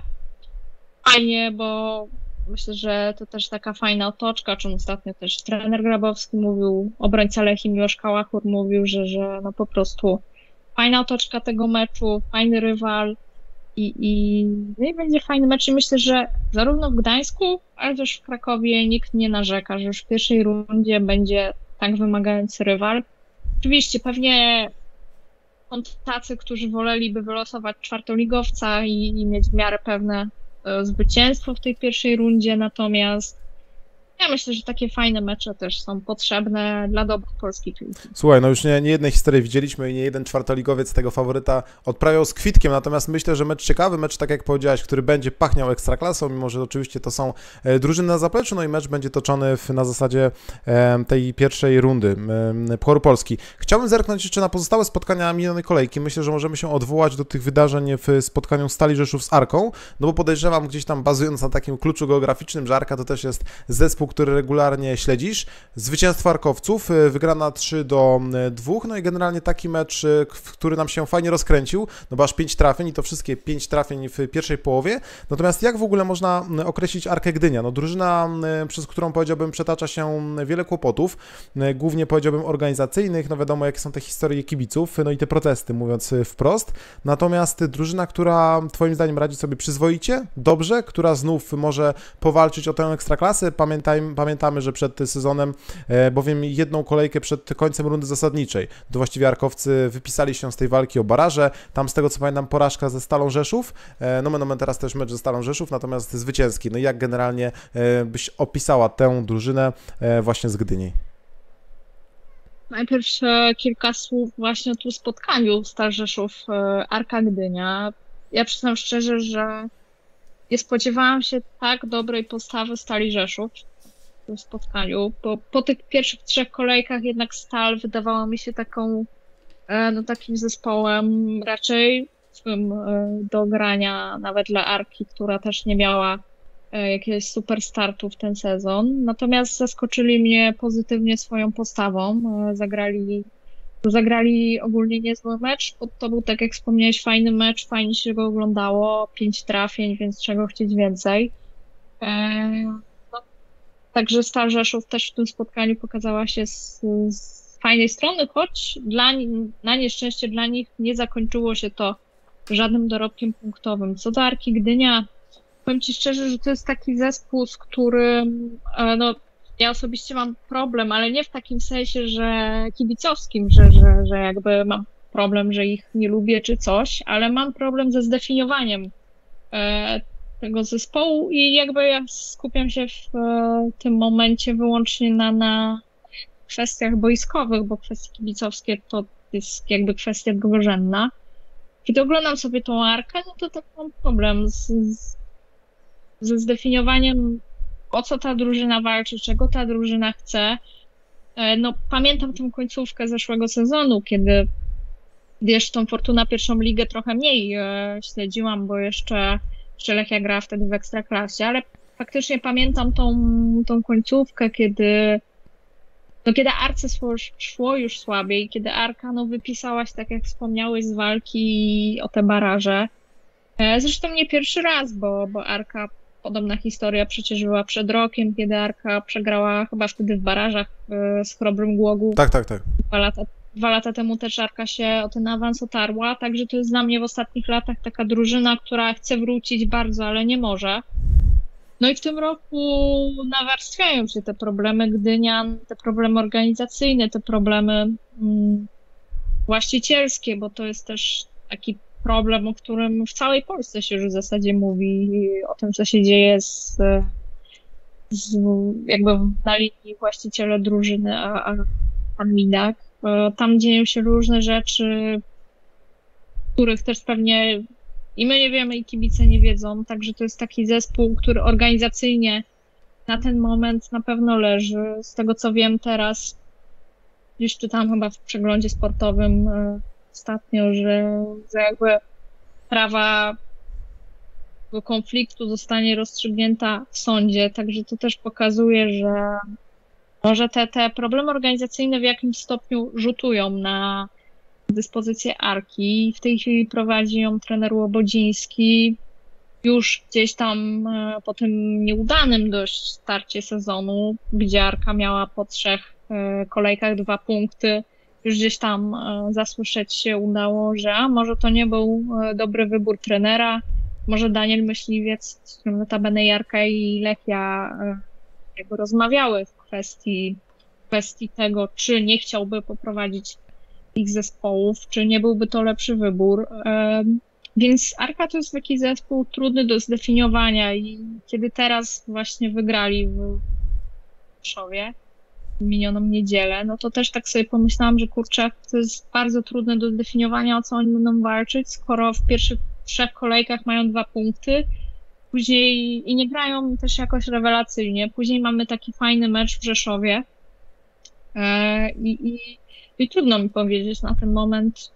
Fajnie, bo Myślę, że to też taka fajna otoczka, o czym ostatnio też trener Grabowski mówił, obrońca Lechi Miłosz Kałachur mówił, że, że no po prostu fajna otoczka tego meczu, fajny rywal i, i, no i będzie fajny mecz i myślę, że zarówno w Gdańsku, ale też w Krakowie nikt nie narzeka, że już w pierwszej rundzie będzie tak wymagający rywal. Oczywiście pewnie są tacy, którzy woleliby wylosować czwartoligowca i, i mieć w miarę pewne zwycięstwo w tej pierwszej rundzie, natomiast ja myślę, że takie fajne mecze też są potrzebne dla dobra polskiej piłki. Słuchaj, no już nie, nie jednej historii widzieliśmy i nie jeden czwartoligowiec tego faworyta odprawiał z kwitkiem, natomiast myślę, że mecz ciekawy, mecz tak jak powiedziałeś, który będzie pachniał ekstraklasą, mimo że oczywiście to są e, drużyny na zapleczu, no i mecz będzie toczony w, na zasadzie e, tej pierwszej rundy e, Pucharu Polski. Chciałbym zerknąć jeszcze na pozostałe spotkania minionej kolejki. Myślę, że możemy się odwołać do tych wydarzeń w spotkaniu Stali Rzeszów z Arką, no bo podejrzewam gdzieś tam bazując na takim kluczu geograficznym, że Arka to też jest zespół, który regularnie śledzisz. Zwycięstwo Arkowców, y, wygrana 3 do 2, no i generalnie taki mecz, y, który nam się fajnie rozkręcił, no bo aż 5 trafień i to wszystkie 5 trafień w pierwszej połowie. Natomiast jak w ogóle można określić Arkę Gdynia? No drużyna, przez którą powiedziałbym przetacza się wiele kłopotów, głównie powiedziałbym organizacyjnych, no wiadomo jakie są te historie kibiców, no i te protesty, mówiąc wprost. Natomiast drużyna, która twoim zdaniem radzi sobie przyzwoicie, dobrze, która znów może powalczyć o tę ekstraklasę. Pamiętaj, pamiętamy, że przed sezonem, e, bowiem jedną kolejkę przed końcem rundy zasadniczej, to właściwie Arkowcy wypisali się z tej walki o baraże. Tam z tego co pamiętam porażka ze Stalą Rzeszów. E, no mamy teraz też mecz ze Stalą Rzeszów, natomiast zwycięski. No jak generalnie e, byś opisała tę drużynę właśnie z Gdyni? Najpierw kilka słów właśnie o tu spotkaniu Stal Rzeszów Arka Gdynia. Ja przyznam szczerze, że nie spodziewałam się tak dobrej postawy Stali Rzeszów tym spotkaniu, bo po tych pierwszych trzech kolejkach jednak Stal wydawała mi się taką, e, no takim zespołem raczej e, do grania nawet dla Arki, która też nie miała e, jakiegoś super startu w ten sezon. Natomiast zaskoczyli mnie pozytywnie swoją postawą. Zagrali Zagrali ogólnie niezły mecz, to był, tak jak wspomniałeś, fajny mecz, fajnie się go oglądało, pięć trafień, więc czego chcieć więcej. Także Stal Rzeszów też w tym spotkaniu pokazała się z, z fajnej strony, choć dla, na nieszczęście dla nich nie zakończyło się to żadnym dorobkiem punktowym. Co do Arki Gdynia, powiem Ci szczerze, że to jest taki zespół, z którym e, no, ja osobiście mam problem, ale nie w takim sensie, że kibicowskim, że, że, że jakby mam problem, że ich nie lubię czy coś, ale mam problem ze zdefiniowaniem e, tego zespołu i jakby ja skupiam się w e, tym momencie wyłącznie na, na kwestiach boiskowych, bo kwestie kibicowskie to jest jakby kwestia drugorzędna. Kiedy oglądam sobie tą arkę, no to tak mam problem z, z, ze zdefiniowaniem o co ta drużyna walczy, czego ta drużyna chce. E, no, pamiętam tę końcówkę zeszłego sezonu, kiedy wiesz, tą Fortuna pierwszą ligę trochę mniej e, śledziłam, bo jeszcze, jeszcze Lechia grała wtedy w Ekstraklasie, ale faktycznie pamiętam tą, tą końcówkę, kiedy no kiedy Arce szło, już słabiej, kiedy Arka no, wypisałaś, tak jak wspomniałeś, z walki o te baraże. E, zresztą nie pierwszy raz, bo, bo Arka Podobna historia przecież była przed rokiem, kiedy Arka przegrała chyba wtedy w barażach e, z Chrobrym Głogu. Tak, tak, tak. Dwa lata, dwa lata temu też Arka się o ten awans otarła, także to jest dla mnie w ostatnich latach taka drużyna, która chce wrócić bardzo, ale nie może. No i w tym roku nawarstwiają się te problemy Gdynian, te problemy organizacyjne, te problemy mm, właścicielskie, bo to jest też taki problem, o którym w całej Polsce się już w zasadzie mówi, o tym, co się dzieje z, z jakby na linii właściciele drużyny, a, a pan Midak. E, tam dzieją się różne rzeczy, których też pewnie i my nie wiemy, i kibice nie wiedzą, także to jest taki zespół, który organizacyjnie na ten moment na pewno leży. Z tego co wiem teraz, gdzieś czytam chyba w przeglądzie sportowym, e, ostatnio, że, że jakby sprawa tego konfliktu zostanie rozstrzygnięta w sądzie, także to też pokazuje, że może te, te problemy organizacyjne w jakimś stopniu rzutują na dyspozycję Arki. W tej chwili prowadzi ją trener Łobodziński. Już gdzieś tam e, po tym nieudanym dość starcie sezonu, gdzie Arka miała po trzech e, kolejkach dwa punkty, już gdzieś tam e, zasłyszeć się udało, że a może to nie był dobry wybór trenera, może Daniel Myśliwiec, z którym notabene Jarka i Lechia jakby rozmawiały w kwestii, kwestii tego, czy nie chciałby poprowadzić ich zespołów, czy nie byłby to lepszy wybór. Więc Arka to jest taki zespół trudny do zdefiniowania i kiedy teraz właśnie wygrali w Rzeszowie, minioną niedzielę, no to też tak sobie pomyślałam, że kurczę, to jest bardzo trudne do zdefiniowania, o co oni będą walczyć, skoro w pierwszych trzech kolejkach mają dwa punkty, później i nie grają też jakoś rewelacyjnie. Później mamy taki fajny mecz w Rzeszowie e, i, i, i trudno mi powiedzieć na ten moment,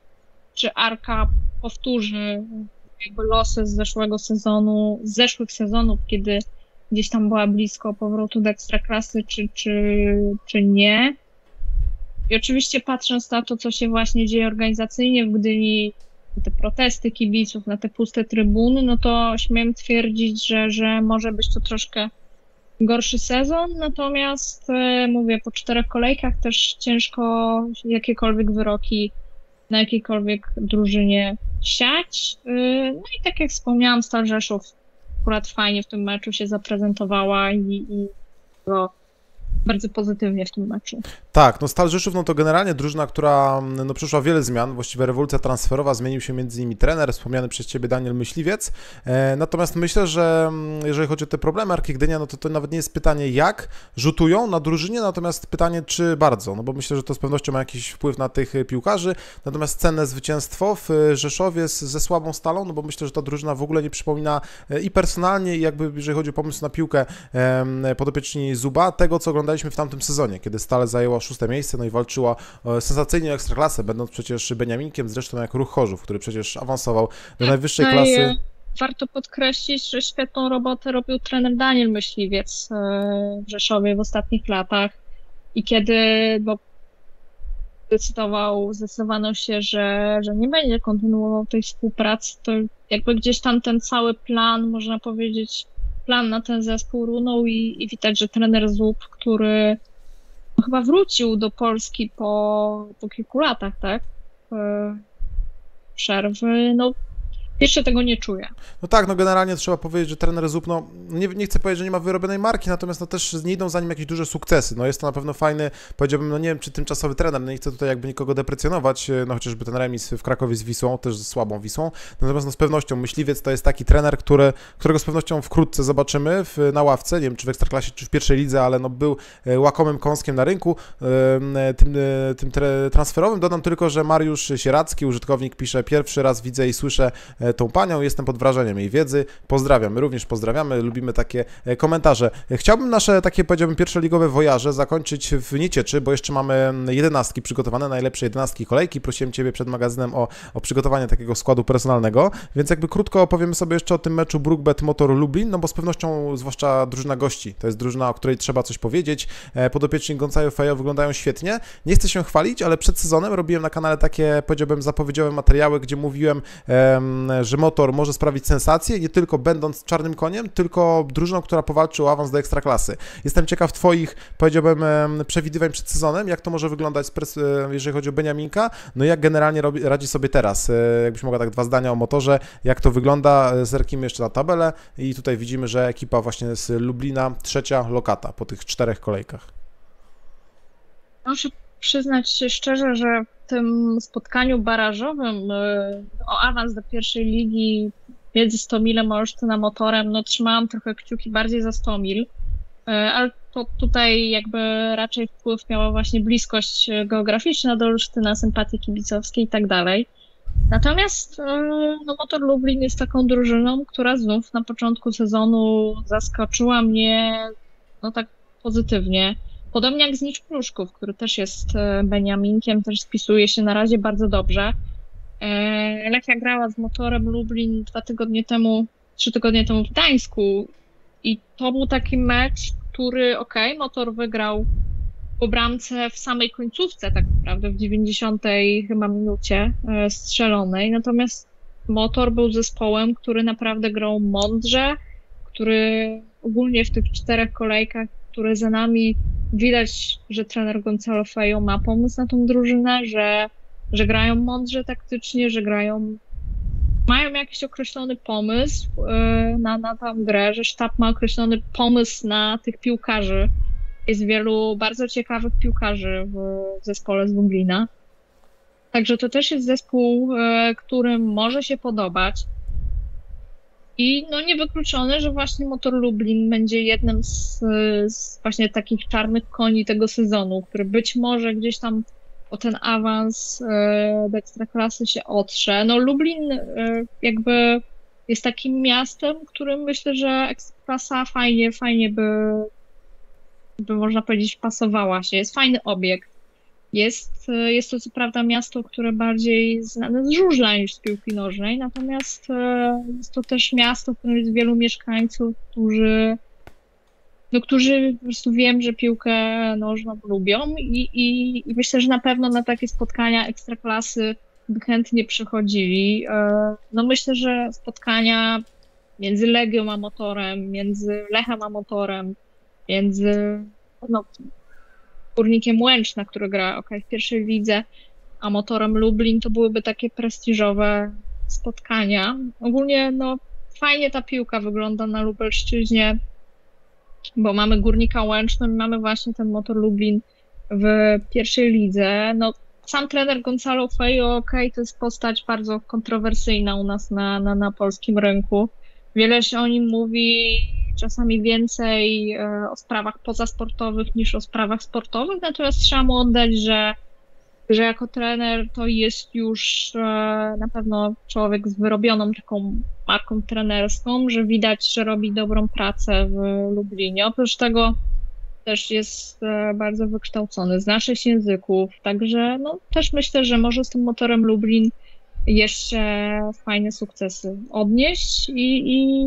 czy Arka powtórzy jakby losy z zeszłego sezonu, z zeszłych sezonów, kiedy gdzieś tam była blisko powrotu do ekstraklasy, czy, czy, czy nie. I oczywiście patrząc na to, co się właśnie dzieje organizacyjnie w Gdyni, te protesty kibiców, na te puste trybuny, no to śmiem twierdzić, że, że może być to troszkę gorszy sezon, natomiast e, mówię, po czterech kolejkach też ciężko jakiekolwiek wyroki na jakiejkolwiek drużynie siać. E, no i tak jak wspomniałam, Stal Rzeszów akurat fajnie w tym meczu się zaprezentowała i, i no, bardzo pozytywnie w tym meczu. Tak, no Stal Rzeszów no to generalnie drużyna, która no, przeszła wiele zmian, właściwie rewolucja transferowa, zmienił się między innymi trener, wspomniany przez Ciebie Daniel Myśliwiec, e, natomiast myślę, że mm, jeżeli chodzi o te problemy Arki Gdynia, no to to nawet nie jest pytanie jak rzutują na drużynie, natomiast pytanie czy bardzo, no bo myślę, że to z pewnością ma jakiś wpływ na tych piłkarzy, natomiast cenne zwycięstwo w Rzeszowie z, ze słabą Stalą, no bo myślę, że ta drużyna w ogóle nie przypomina e, i personalnie i jakby jeżeli chodzi o pomysł na piłkę e, podopieczni Zuba, tego co oglądaliśmy w tamtym sezonie, kiedy Stale zajęła szóste miejsce, no i walczyła sensacyjnie o ekstraklasę, będąc przecież Beniaminkiem, zresztą jak Ruch Chorzów, który przecież awansował do najwyższej no klasy. Warto podkreślić, że świetną robotę robił trener Daniel Myśliwiec e, w Rzeszowie w ostatnich latach i kiedy bo zdecydował, zdecydowano się, że, że nie będzie kontynuował tej współpracy, to jakby gdzieś tam ten cały plan, można powiedzieć, plan na ten zespół runął i, i widać, że trener Zub, który chyba wrócił do Polski po, po kilku latach, tak? E, przerwy. No, jeszcze tego nie czuję. No tak, no generalnie trzeba powiedzieć, że trener Zup, no nie, nie chcę powiedzieć, że nie ma wyrobionej marki, natomiast no też nie idą za nim jakieś duże sukcesy. No jest to na pewno fajny, powiedziałbym, no nie wiem, czy tymczasowy trener, no nie chcę tutaj jakby nikogo deprecjonować, no chociażby ten remis w Krakowie z Wisłą, też z słabą Wisłą, natomiast no z pewnością Myśliwiec to jest taki trener, który, którego z pewnością wkrótce zobaczymy w, na ławce, nie wiem, czy w Ekstraklasie, czy w pierwszej lidze, ale no był e, łakomym kąskiem na rynku e, tym, e, tym transferowym. Dodam tylko, że Mariusz Sieracki, użytkownik, pisze, pierwszy raz widzę i słyszę E, tą panią. Jestem pod wrażeniem jej wiedzy. Pozdrawiam, również pozdrawiamy, lubimy takie e, komentarze. Chciałbym nasze takie, powiedziałbym, pierwszoligowe wojaże zakończyć w Niecieczy, bo jeszcze mamy jedenastki przygotowane, najlepsze jedenastki kolejki. Prosiłem Ciebie przed magazynem o, o przygotowanie takiego składu personalnego, więc jakby krótko opowiemy sobie jeszcze o tym meczu Brookbet Motor Lublin, no bo z pewnością, zwłaszcza drużyna gości, to jest drużyna, o której trzeba coś powiedzieć. E, podopieczni Gonzayo Fejo wyglądają świetnie. Nie chcę się chwalić, ale przed sezonem robiłem na kanale takie, powiedziałbym, zapowiedziowe materiały, gdzie mówiłem, że motor może sprawić sensację, nie tylko będąc czarnym koniem, tylko drużyną, która powalczy o awans do ekstraklasy. Jestem ciekaw Twoich, powiedziałbym, przewidywań przed sezonem, jak to może wyglądać, jeżeli chodzi o Beniaminka, no i jak generalnie radzi sobie teraz. E, jakbyś mogła tak dwa zdania o motorze, jak to wygląda, e, zerknijmy jeszcze na tabelę i tutaj widzimy, że ekipa właśnie z Lublina, trzecia lokata po tych czterech kolejkach. Muszę przyznać się szczerze, że tym spotkaniu barażowym y, o awans do pierwszej ligi między Stomilem a Olsztyna Motorem, no trzymałam trochę kciuki bardziej za Stomil, y, ale to tutaj jakby raczej wpływ miała właśnie bliskość geograficzna do Olsztyna, sympatii kibicowskiej i tak dalej. Natomiast y, no, Motor Lublin jest taką drużyną, która znów na początku sezonu zaskoczyła mnie no tak pozytywnie. Podobnie jak Znicz Pruszków, który też jest e, Beniaminkiem, też spisuje się na razie bardzo dobrze. E, Lechia grała z motorem Lublin dwa tygodnie temu, trzy tygodnie temu w Gdańsku i to był taki mecz, który, okej, okay, motor wygrał po bramce w samej końcówce, tak naprawdę w 90 chyba minucie e, strzelonej, natomiast motor był zespołem, który naprawdę grał mądrze, który ogólnie w tych czterech kolejkach, które za nami widać, że trener Gonzalo Fejo ma pomysł na tą drużynę, że, że grają mądrze taktycznie, że grają mają jakiś określony pomysł yy, na, na tą grę, że sztab ma określony pomysł na tych piłkarzy. Jest wielu bardzo ciekawych piłkarzy w zespole z Lublina. Także to też jest zespół, yy, którym może się podobać. I no niewykluczone, że właśnie Motor Lublin będzie jednym z, z, właśnie takich czarnych koni tego sezonu, który być może gdzieś tam o ten awans e, do ekstraklasy się otrze. No Lublin e, jakby jest takim miastem, którym myślę, że ekstraklasa fajnie, fajnie by, by można powiedzieć pasowała się. Jest fajny obiekt. Jest, jest to co prawda miasto, które bardziej znane z żużla niż z piłki nożnej, natomiast e, jest to też miasto, w którym jest wielu mieszkańców, którzy no, którzy po prostu wiem, że piłkę nożną lubią i, i, i myślę, że na pewno na takie spotkania ekstraklasy by chętnie przychodzili. E, no myślę, że spotkania między Legią a Motorem, między Lechem a Motorem, między no, Górnikiem Łęczna, który gra okay, w pierwszej lidze, a Motorem Lublin, to byłyby takie prestiżowe spotkania. Ogólnie no, fajnie ta piłka wygląda na Lubelszczyźnie, bo mamy Górnika Łęczną i mamy właśnie ten Motor Lublin w pierwszej lidze. No, sam trener Gonzalo Fejo, ok, to jest postać bardzo kontrowersyjna u nas na, na, na polskim rynku. Wiele się o nim mówi, czasami więcej e, o sprawach pozasportowych niż o sprawach sportowych, natomiast trzeba mu oddać, że, że jako trener to jest już e, na pewno człowiek z wyrobioną taką marką trenerską, że widać, że robi dobrą pracę w Lublinie. Oprócz tego też jest e, bardzo wykształcony, zna sześć języków, także no, też myślę, że może z tym motorem Lublin jeszcze fajne sukcesy odnieść i, i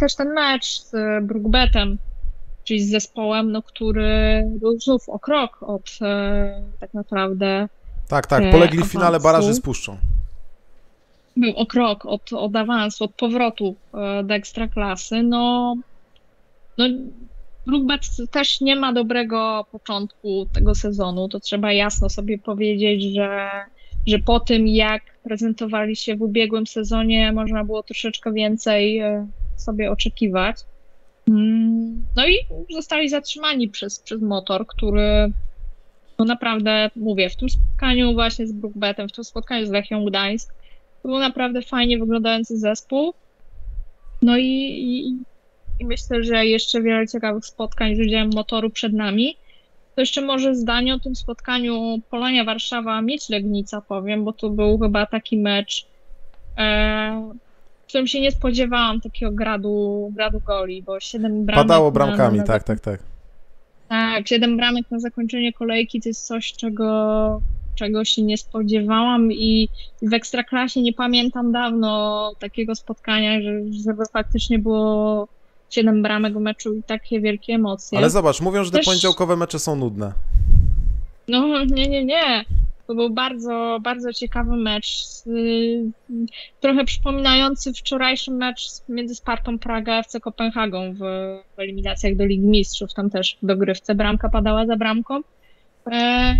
też ten mecz z Brookbetem, czyli z zespołem, no, który był znów o krok od e, tak naprawdę Tak, tak, polegli w finale baraży z Puszczą. Był o krok od, od awansu, od powrotu e, do ekstraklasy, no, no Brookbet też nie ma dobrego początku tego sezonu, to trzeba jasno sobie powiedzieć, że że po tym, jak prezentowali się w ubiegłym sezonie, można było troszeczkę więcej e, sobie oczekiwać. Mm, no i zostali zatrzymani przez, przez motor, który no naprawdę, mówię, w tym spotkaniu właśnie z Brookbetem, w tym spotkaniu z Lechią Gdańsk, to był naprawdę fajnie wyglądający zespół. No i, i, i myślę, że jeszcze wiele ciekawych spotkań z udziałem motoru przed nami. To jeszcze może zdanie o tym spotkaniu Polonia Warszawa mieć Legnica powiem, bo to był chyba taki mecz, e, w którym się nie spodziewałam takiego gradu, gradu goli, bo 7 bramek. Padało bramkami, na, na, tak, tak, tak. Tak, 7 bramek na zakończenie kolejki to jest coś, czego, czego się nie spodziewałam i w Ekstraklasie nie pamiętam dawno takiego spotkania, że, żeby faktycznie było 7 bramek w meczu i takie wielkie emocje. Ale zobacz, mówią, że te Też... poniedziałkowe mecze są nudne. No nie, nie, nie. To był bardzo, bardzo ciekawy mecz. Trochę przypominający wczorajszy mecz między Spartą Praga a FC Kopenhagą w, w eliminacjach do Ligi Mistrzów. Tam też w dogrywce bramka padała za bramką. E,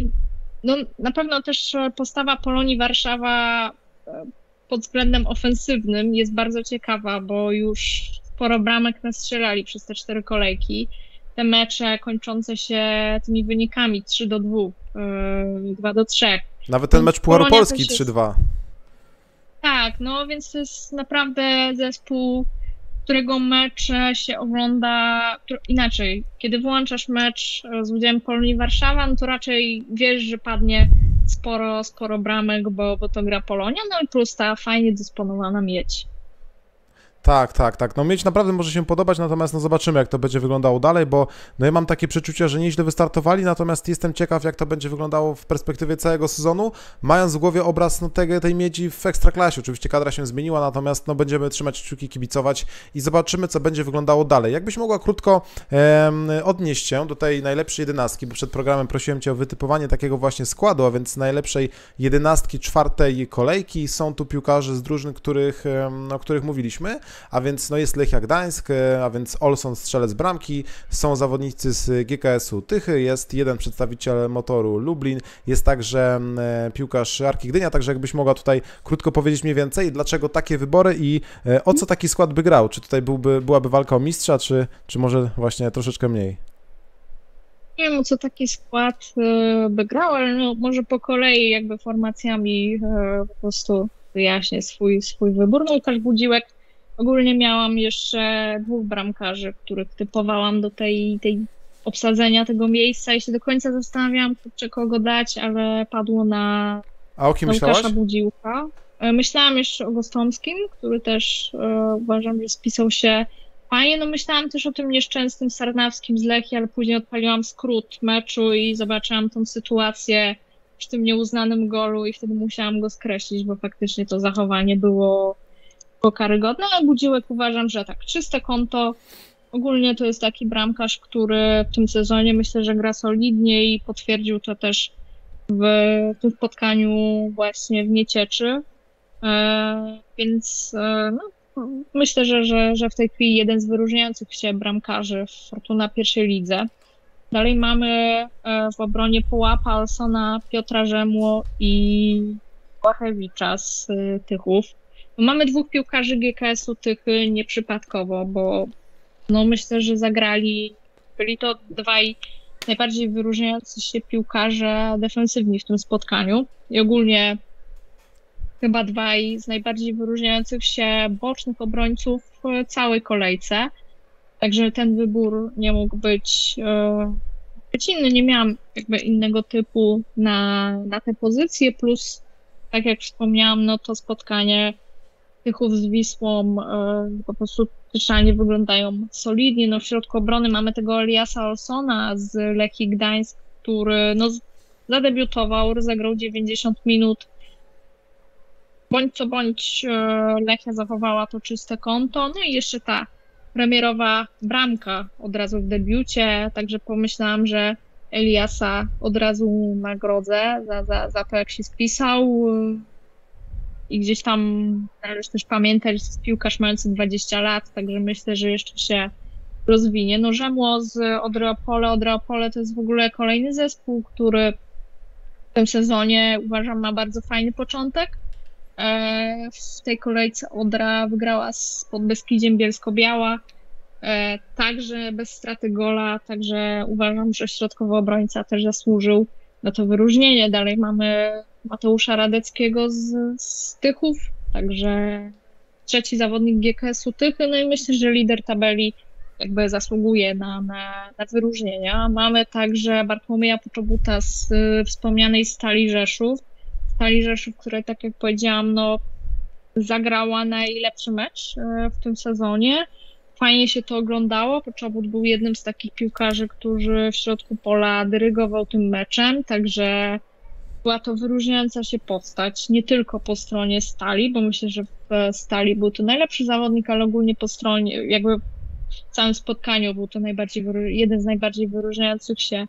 no, na pewno też postawa Polonii Warszawa e, pod względem ofensywnym jest bardzo ciekawa, bo już sporo bramek nastrzelali przez te cztery kolejki. Te mecze kończące się tymi wynikami 3 do 2, 2 yy, do 3. Nawet ten mecz Pucharu Polski jest... 3-2. Tak, no więc to jest naprawdę zespół, którego mecze się ogląda inaczej. Kiedy włączasz mecz z udziałem Polonii Warszawa, no to raczej wiesz, że padnie sporo, sporo bramek, bo, bo to gra Polonia, no i plus ta fajnie dysponowana mieć. Tak, tak, tak. No mieć naprawdę może się podobać, natomiast no zobaczymy, jak to będzie wyglądało dalej, bo no ja mam takie przeczucie, że nieźle wystartowali, natomiast jestem ciekaw, jak to będzie wyglądało w perspektywie całego sezonu, mając w głowie obraz no, tej, tej miedzi w Ekstraklasie. Oczywiście kadra się zmieniła, natomiast no będziemy trzymać kciuki, kibicować i zobaczymy, co będzie wyglądało dalej. Jakbyś mogła krótko em, odnieść się do tej najlepszej jedenastki, bo przed programem prosiłem Cię o wytypowanie takiego właśnie składu, a więc najlepszej jedenastki czwartej kolejki. Są tu piłkarze z drużyn, których, o których mówiliśmy a więc no jest Lechia Gdańsk, e, a więc Olson strzelec bramki, są zawodnicy z GKS-u Tychy, jest jeden przedstawiciel motoru Lublin, jest także e, piłkarz Arki Gdynia, także jakbyś mogła tutaj krótko powiedzieć mniej więcej, dlaczego takie wybory i e, o co taki skład by grał? Czy tutaj byłby, byłaby walka o mistrza, czy, czy może właśnie troszeczkę mniej? Nie wiem, co taki skład by grał, ale no, może po kolei jakby formacjami po prostu wyjaśnię swój, swój wybór. No Łukasz Budziłek Ogólnie miałam jeszcze dwóch bramkarzy, których typowałam do tej, tej obsadzenia tego miejsca i się do końca zastanawiałam, czy kogo dać, ale padło na, A o kim na Łukasza Budziłka. E, myślałam jeszcze o Gostomskim, który też e, uważam, że spisał się fajnie. No myślałam też o tym nieszczęsnym Sarnawskim z Lechii, ale później odpaliłam skrót meczu i zobaczyłam tą sytuację przy tym nieuznanym golu i wtedy musiałam go skreślić, bo faktycznie to zachowanie było karygodne, a Budziłek uważam, że tak, czyste konto, ogólnie to jest taki bramkarz, który w tym sezonie myślę, że gra solidnie i potwierdził to też w tym spotkaniu właśnie w Niecieczy. E, więc e, no, myślę, że, że, że w tej chwili jeden z wyróżniających się bramkarzy w Fortuna pierwszej lidze. Dalej mamy e, w obronie Połapa, Alsona, Piotra Rzemło i Łachewicza z Tychów. Mamy dwóch piłkarzy GKS-u Tychy nieprzypadkowo, bo no myślę, że zagrali, byli to dwaj najbardziej wyróżniający się piłkarze defensywni w tym spotkaniu i ogólnie chyba dwaj z najbardziej wyróżniających się bocznych obrońców w całej kolejce. Także ten wybór nie mógł być, e, być inny. Nie miałam jakby innego typu na, na tę pozycję, plus tak jak wspomniałam, no to spotkanie Tychów z Wisłą e, po prostu totalnie wyglądają solidnie. No w środku obrony mamy tego Eliasa Olsona z Lechii Gdańsk, który no zadebiutował, rozegrał 90 minut. Bądź co bądź e, Lechia zachowała to czyste konto. No i jeszcze ta premierowa bramka od razu w debiucie, także pomyślałam, że Eliasa od razu nagrodzę za, za, za to, jak się spisał i gdzieś tam należy też pamiętać, że jest piłkarz mający 20 lat, także myślę, że jeszcze się rozwinie. No Rzemło z Odreopole, Odreopole to jest w ogóle kolejny zespół, który w tym sezonie uważam ma bardzo fajny początek. E, w tej kolejce Odra wygrała z Podbeskidziem Bielsko-Biała, e, także bez straty gola, także uważam, że środkowy obrońca też zasłużył na to wyróżnienie. Dalej mamy Mateusza Radeckiego z, z Tychów, także trzeci zawodnik GKS-u Tychy, no i myślę, że lider tabeli jakby zasługuje na, na, na wyróżnienia. Mamy także Bartłomieja Poczobuta z y, wspomnianej Stali Rzeszów. Stali Rzeszów, której tak jak powiedziałam, no zagrała najlepszy mecz y, w tym sezonie. Fajnie się to oglądało. Poczobut był jednym z takich piłkarzy, którzy w środku pola dyrygował tym meczem, także była to wyróżniająca się postać, nie tylko po stronie Stali, bo myślę, że w Stali był to najlepszy zawodnik, ale ogólnie po stronie, jakby w całym spotkaniu był to najbardziej, jeden z najbardziej wyróżniających się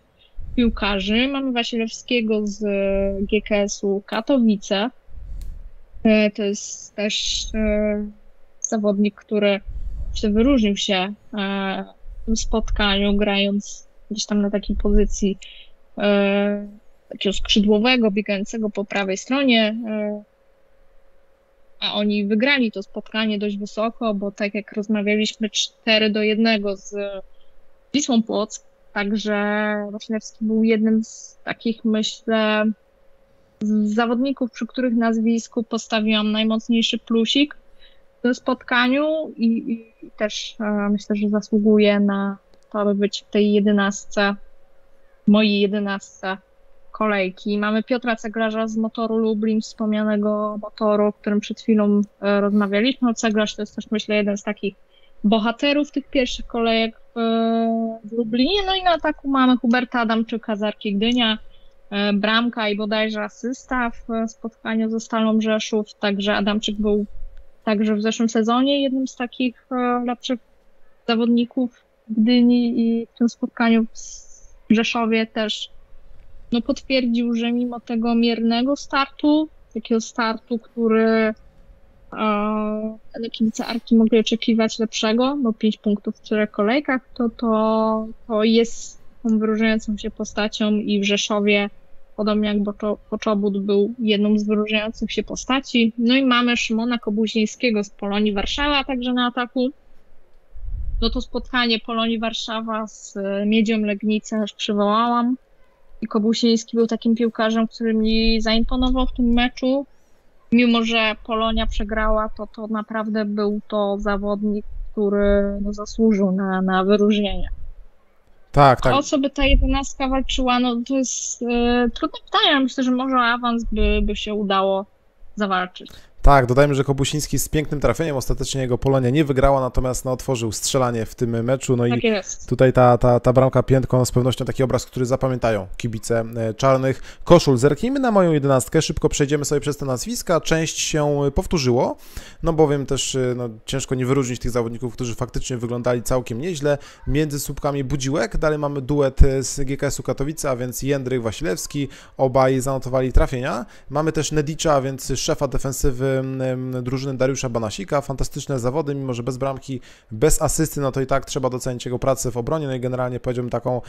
piłkarzy. Mamy Wasilewskiego z GKS-u Katowice. E, to jest też e, zawodnik, który wyróżnił się e, w tym spotkaniu, grając gdzieś tam na takiej pozycji takiego skrzydłowego, biegającego po prawej stronie. E, a oni wygrali to spotkanie dość wysoko, bo tak jak rozmawialiśmy, 4 do 1 z Wisłą Płock, także Wasilewski był jednym z takich, myślę, z zawodników, przy których nazwisku postawiłam najmocniejszy plusik w tym spotkaniu i, i też e, myślę, że zasługuje na to, aby być w tej jedenastce, mojej jedenastce kolejki. Mamy Piotra Ceglarza z motoru Lublin, wspomnianego motoru, o którym przed chwilą e, rozmawialiśmy. No, Ceglarz to jest też, myślę, jeden z takich bohaterów tych pierwszych kolejek w, w Lublinie. No i na ataku mamy Huberta Adamczyka z Arki Gdynia, e, bramka i bodajże asysta w spotkaniu ze Stalą Rzeszów. Także Adamczyk był także w zeszłym sezonie jednym z takich e, lepszych zawodników Gdyni i w tym spotkaniu w Rzeszowie też no potwierdził, że mimo tego miernego startu, takiego startu, który e, kibice Arki mogli oczekiwać lepszego, bo 5 punktów w czterech kolejkach, to, to, to jest tą wyróżniającą się postacią i w Rzeszowie, podobnie jak Poczobut był jedną z wyróżniających się postaci. No i mamy Szymona Kobuzińskiego z Polonii Warszawa także na ataku. No to spotkanie Polonii Warszawa z Miedzią Legnica już przywołałam. I Kobusiński był takim piłkarzem, który mi zaimponował w tym meczu. Mimo, że Polonia przegrała, to to naprawdę był to zawodnik, który no, zasłużył na, na wyróżnienie. Tak, tak. A o co by ta jedenastka walczyła, no to jest e, trudne pytanie. Myślę, że może awans by, by się udało zawalczyć. Tak, dodajmy, że Kobusiński z pięknym trafieniem, ostatecznie jego Polonia nie wygrała, natomiast no, otworzył strzelanie w tym meczu, no Tak i jest. tutaj ta, ta, ta bramka piętką, no z pewnością taki obraz, który zapamiętają kibice e, czarnych. Koszul. Zerknijmy na moją jedenastkę, szybko przejdziemy sobie przez te nazwiska, część się powtórzyło, no bowiem też e, no, ciężko nie wyróżnić tych zawodników, którzy faktycznie wyglądali całkiem nieźle, między słupkami Budziłek, dalej mamy duet z GKS-u Katowice, a więc Jędryk Wasilewski, obaj zanotowali trafienia, mamy też Nedicza, a więc szefa defensywy drużyny Dariusza Banasika, fantastyczne zawody, mimo że bez bramki, bez asysty, no to i tak trzeba docenić jego pracę w obronie, no i generalnie powiedziałbym taką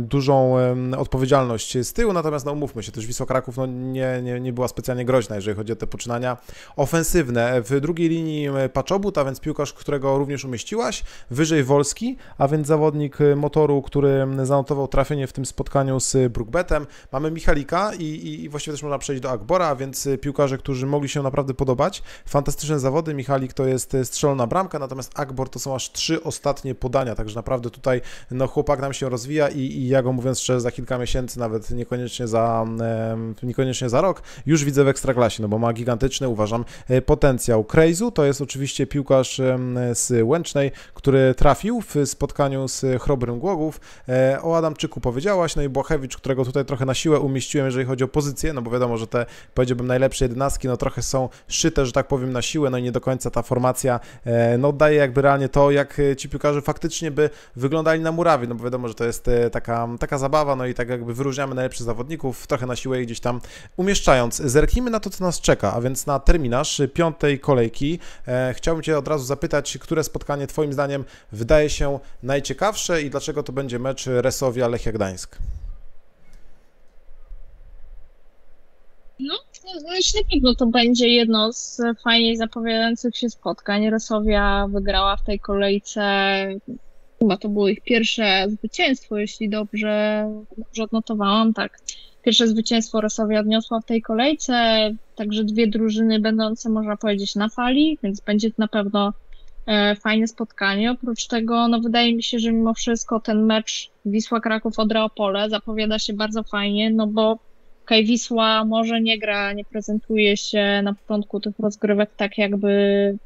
dużą odpowiedzialność z tyłu, natomiast no umówmy się, też Wisła Kraków no, nie, nie, nie była specjalnie groźna, jeżeli chodzi o te poczynania ofensywne. W drugiej linii Paczobut, a więc piłkarz, którego również umieściłaś, wyżej Wolski, a więc zawodnik motoru, który zanotował trafienie w tym spotkaniu z Brookbetem. Mamy Michalika i, i, właściwie też można przejść do Akbora, a więc piłkarze, którzy mogli się naprawdę podobać. Fantastyczne zawody, Michalik to jest e, strzelona bramka, natomiast Akbor to są aż trzy ostatnie podania, także naprawdę tutaj no, chłopak nam się rozwija i, i ja go mówiąc szczerze za kilka miesięcy, nawet niekoniecznie za, niekoniecznie za rok, już widzę w Ekstraklasie, no bo ma gigantyczny, uważam, e, potencjał. Krejzu to jest oczywiście piłkarz z Łęcznej, który trafił w spotkaniu z Chrobrym Głogów. E, O Adamczyku powiedziałaś, no i Błachewicz, którego tutaj trochę na siłę umieściłem, jeżeli chodzi o pozycję, no bo wiadomo, że te, powiedziałbym, najlepsze jedenastki, no trochę są szyte, że tak powiem, na siłę, no i nie do końca ta formacja, e, no daje jakby realnie to, jak e, ci piłkarze faktycznie by wyglądali na murawie, no bo wiadomo, że to jest e, taka, taka zabawa, no i tak jakby wyróżniamy najlepszych zawodników, trochę na siłę ich gdzieś tam umieszczając. Zerknijmy na to, co nas czeka, a więc na terminarz piątej kolejki. Chciałbym Cię od razu zapytać, które spotkanie Twoim zdaniem wydaje się najciekawsze i dlaczego to będzie mecz Resowia-Lechia Gdańsk? No, że na to będzie jedno z fajniej zapowiadających się spotkań. Rosowia wygrała w tej kolejce. Chyba to było ich pierwsze zwycięstwo, jeśli dobrze, dobrze odnotowałam, tak. Pierwsze zwycięstwo Rosowia odniosła w tej kolejce, także dwie drużyny będące, można powiedzieć, na fali, więc będzie to na pewno e, fajne spotkanie. Oprócz tego, no wydaje mi się, że mimo wszystko ten mecz Wisła Kraków Odra Opole zapowiada się bardzo fajnie, no bo Okej, Wisła może nie gra, nie prezentuje się na początku tych rozgrywek tak jakby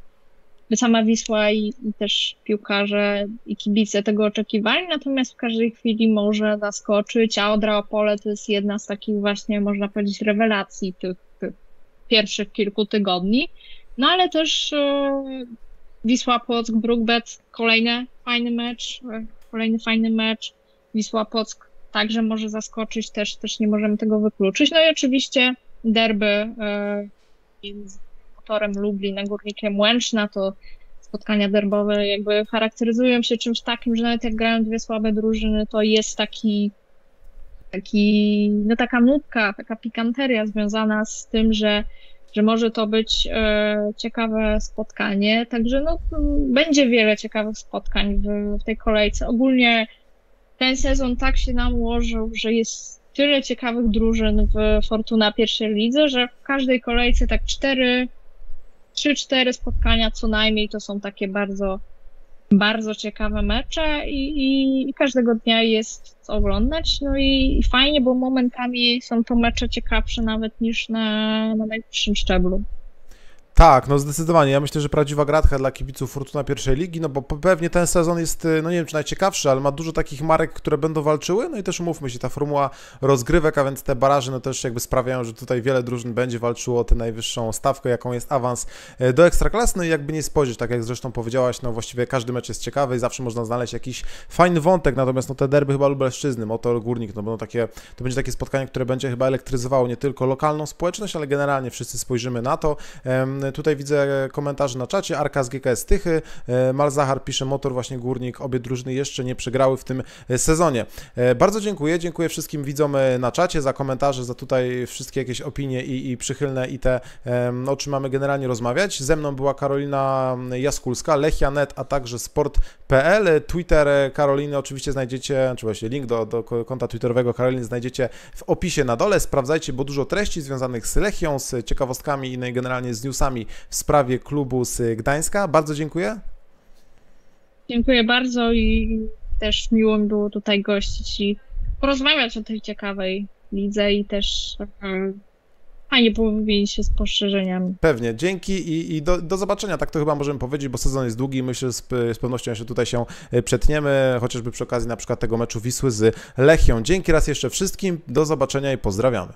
by sama Wisła i, i też piłkarze i kibice tego oczekiwali, natomiast w każdej chwili może zaskoczyć, a Odra Opole to jest jedna z takich właśnie, można powiedzieć, rewelacji tych, tych pierwszych kilku tygodni. No ale też e, Wisła Płock, Brookbet, kolejny fajny mecz, e, kolejny fajny mecz. Wisła Płock także może zaskoczyć, też, też nie możemy tego wykluczyć. No i oczywiście derby e, między motorem Lublin a Górnikiem Łęczna, to spotkania derbowe jakby charakteryzują się czymś takim, że nawet jak grają dwie słabe drużyny, to jest taki taki, no taka nutka, taka pikanteria związana z tym, że, że może to być e, ciekawe spotkanie. Także no, będzie wiele ciekawych spotkań w, w tej kolejce. Ogólnie ten sezon tak się nam ułożył, że jest tyle ciekawych drużyn w Fortuna pierwszej lidze, że w każdej kolejce tak cztery, trzy, cztery spotkania co najmniej to są takie bardzo, bardzo ciekawe mecze i, i, i każdego dnia jest co oglądać. No i, i fajnie, bo momentami są to mecze ciekawsze nawet niż na, na najwyższym szczeblu. Tak, no zdecydowanie. Ja myślę, że prawdziwa gratka dla kibiców Fortuna pierwszej ligi, no bo pewnie ten sezon jest, y, no nie wiem czy najciekawszy, ale ma dużo takich marek, które będą walczyły, no i też umówmy się, ta formuła rozgrywek, a więc te baraże, no też jakby sprawiają, że tutaj wiele drużyn będzie walczyło o tę najwyższą stawkę, jaką jest awans y, do Ekstraklasy, no i jakby nie spojrzeć, tak jak zresztą powiedziałaś, no właściwie każdy mecz jest ciekawy i zawsze można znaleźć jakiś fajny wątek, natomiast no te derby chyba Lubelszczyzny, Motor Górnik, no bo no takie, to będzie takie spotkanie, które będzie chyba elektryzowało nie tylko lokalną społeczność, ale generalnie wszyscy spojrzymy na to. Em, Tutaj widzę komentarze na czacie. Arka z GKS Tychy. e, Malzahar pisze motor właśnie górnik. Obie drużyny jeszcze nie przegrały w tym e, sezonie. E, Bardzo dziękuję. Dziękuję wszystkim widzom e, na czacie za komentarze, za tutaj wszystkie jakieś opinie i, i przychylne i te, o czym mamy generalnie rozmawiać. Ze mną była Karolina Jaskulska, Lechia.net, a także sport.pl. Twitter e, Karoliny oczywiście znajdziecie, czy właśnie link do, do konta twitterowego Karoliny znajdziecie w opisie na dole. Sprawdzajcie, bo dużo treści związanych z Lechią, z ciekawostkami i generalnie z newsami w sprawie klubu z Gdańska. Bardzo dziękuję. Dziękuję bardzo i też miło mi było tutaj gościć i porozmawiać o tej ciekawej lidze i też fajnie pobawili się z poszerzeniami. Pewnie, dzięki i, i do, do zobaczenia, tak to chyba możemy powiedzieć, bo sezon jest długi, myślę, że z, z pewnością jeszcze tutaj się e, przetniemy, chociażby przy okazji na przykład tego meczu Wisły z Lechią. Dzięki raz jeszcze wszystkim, do zobaczenia i pozdrawiamy.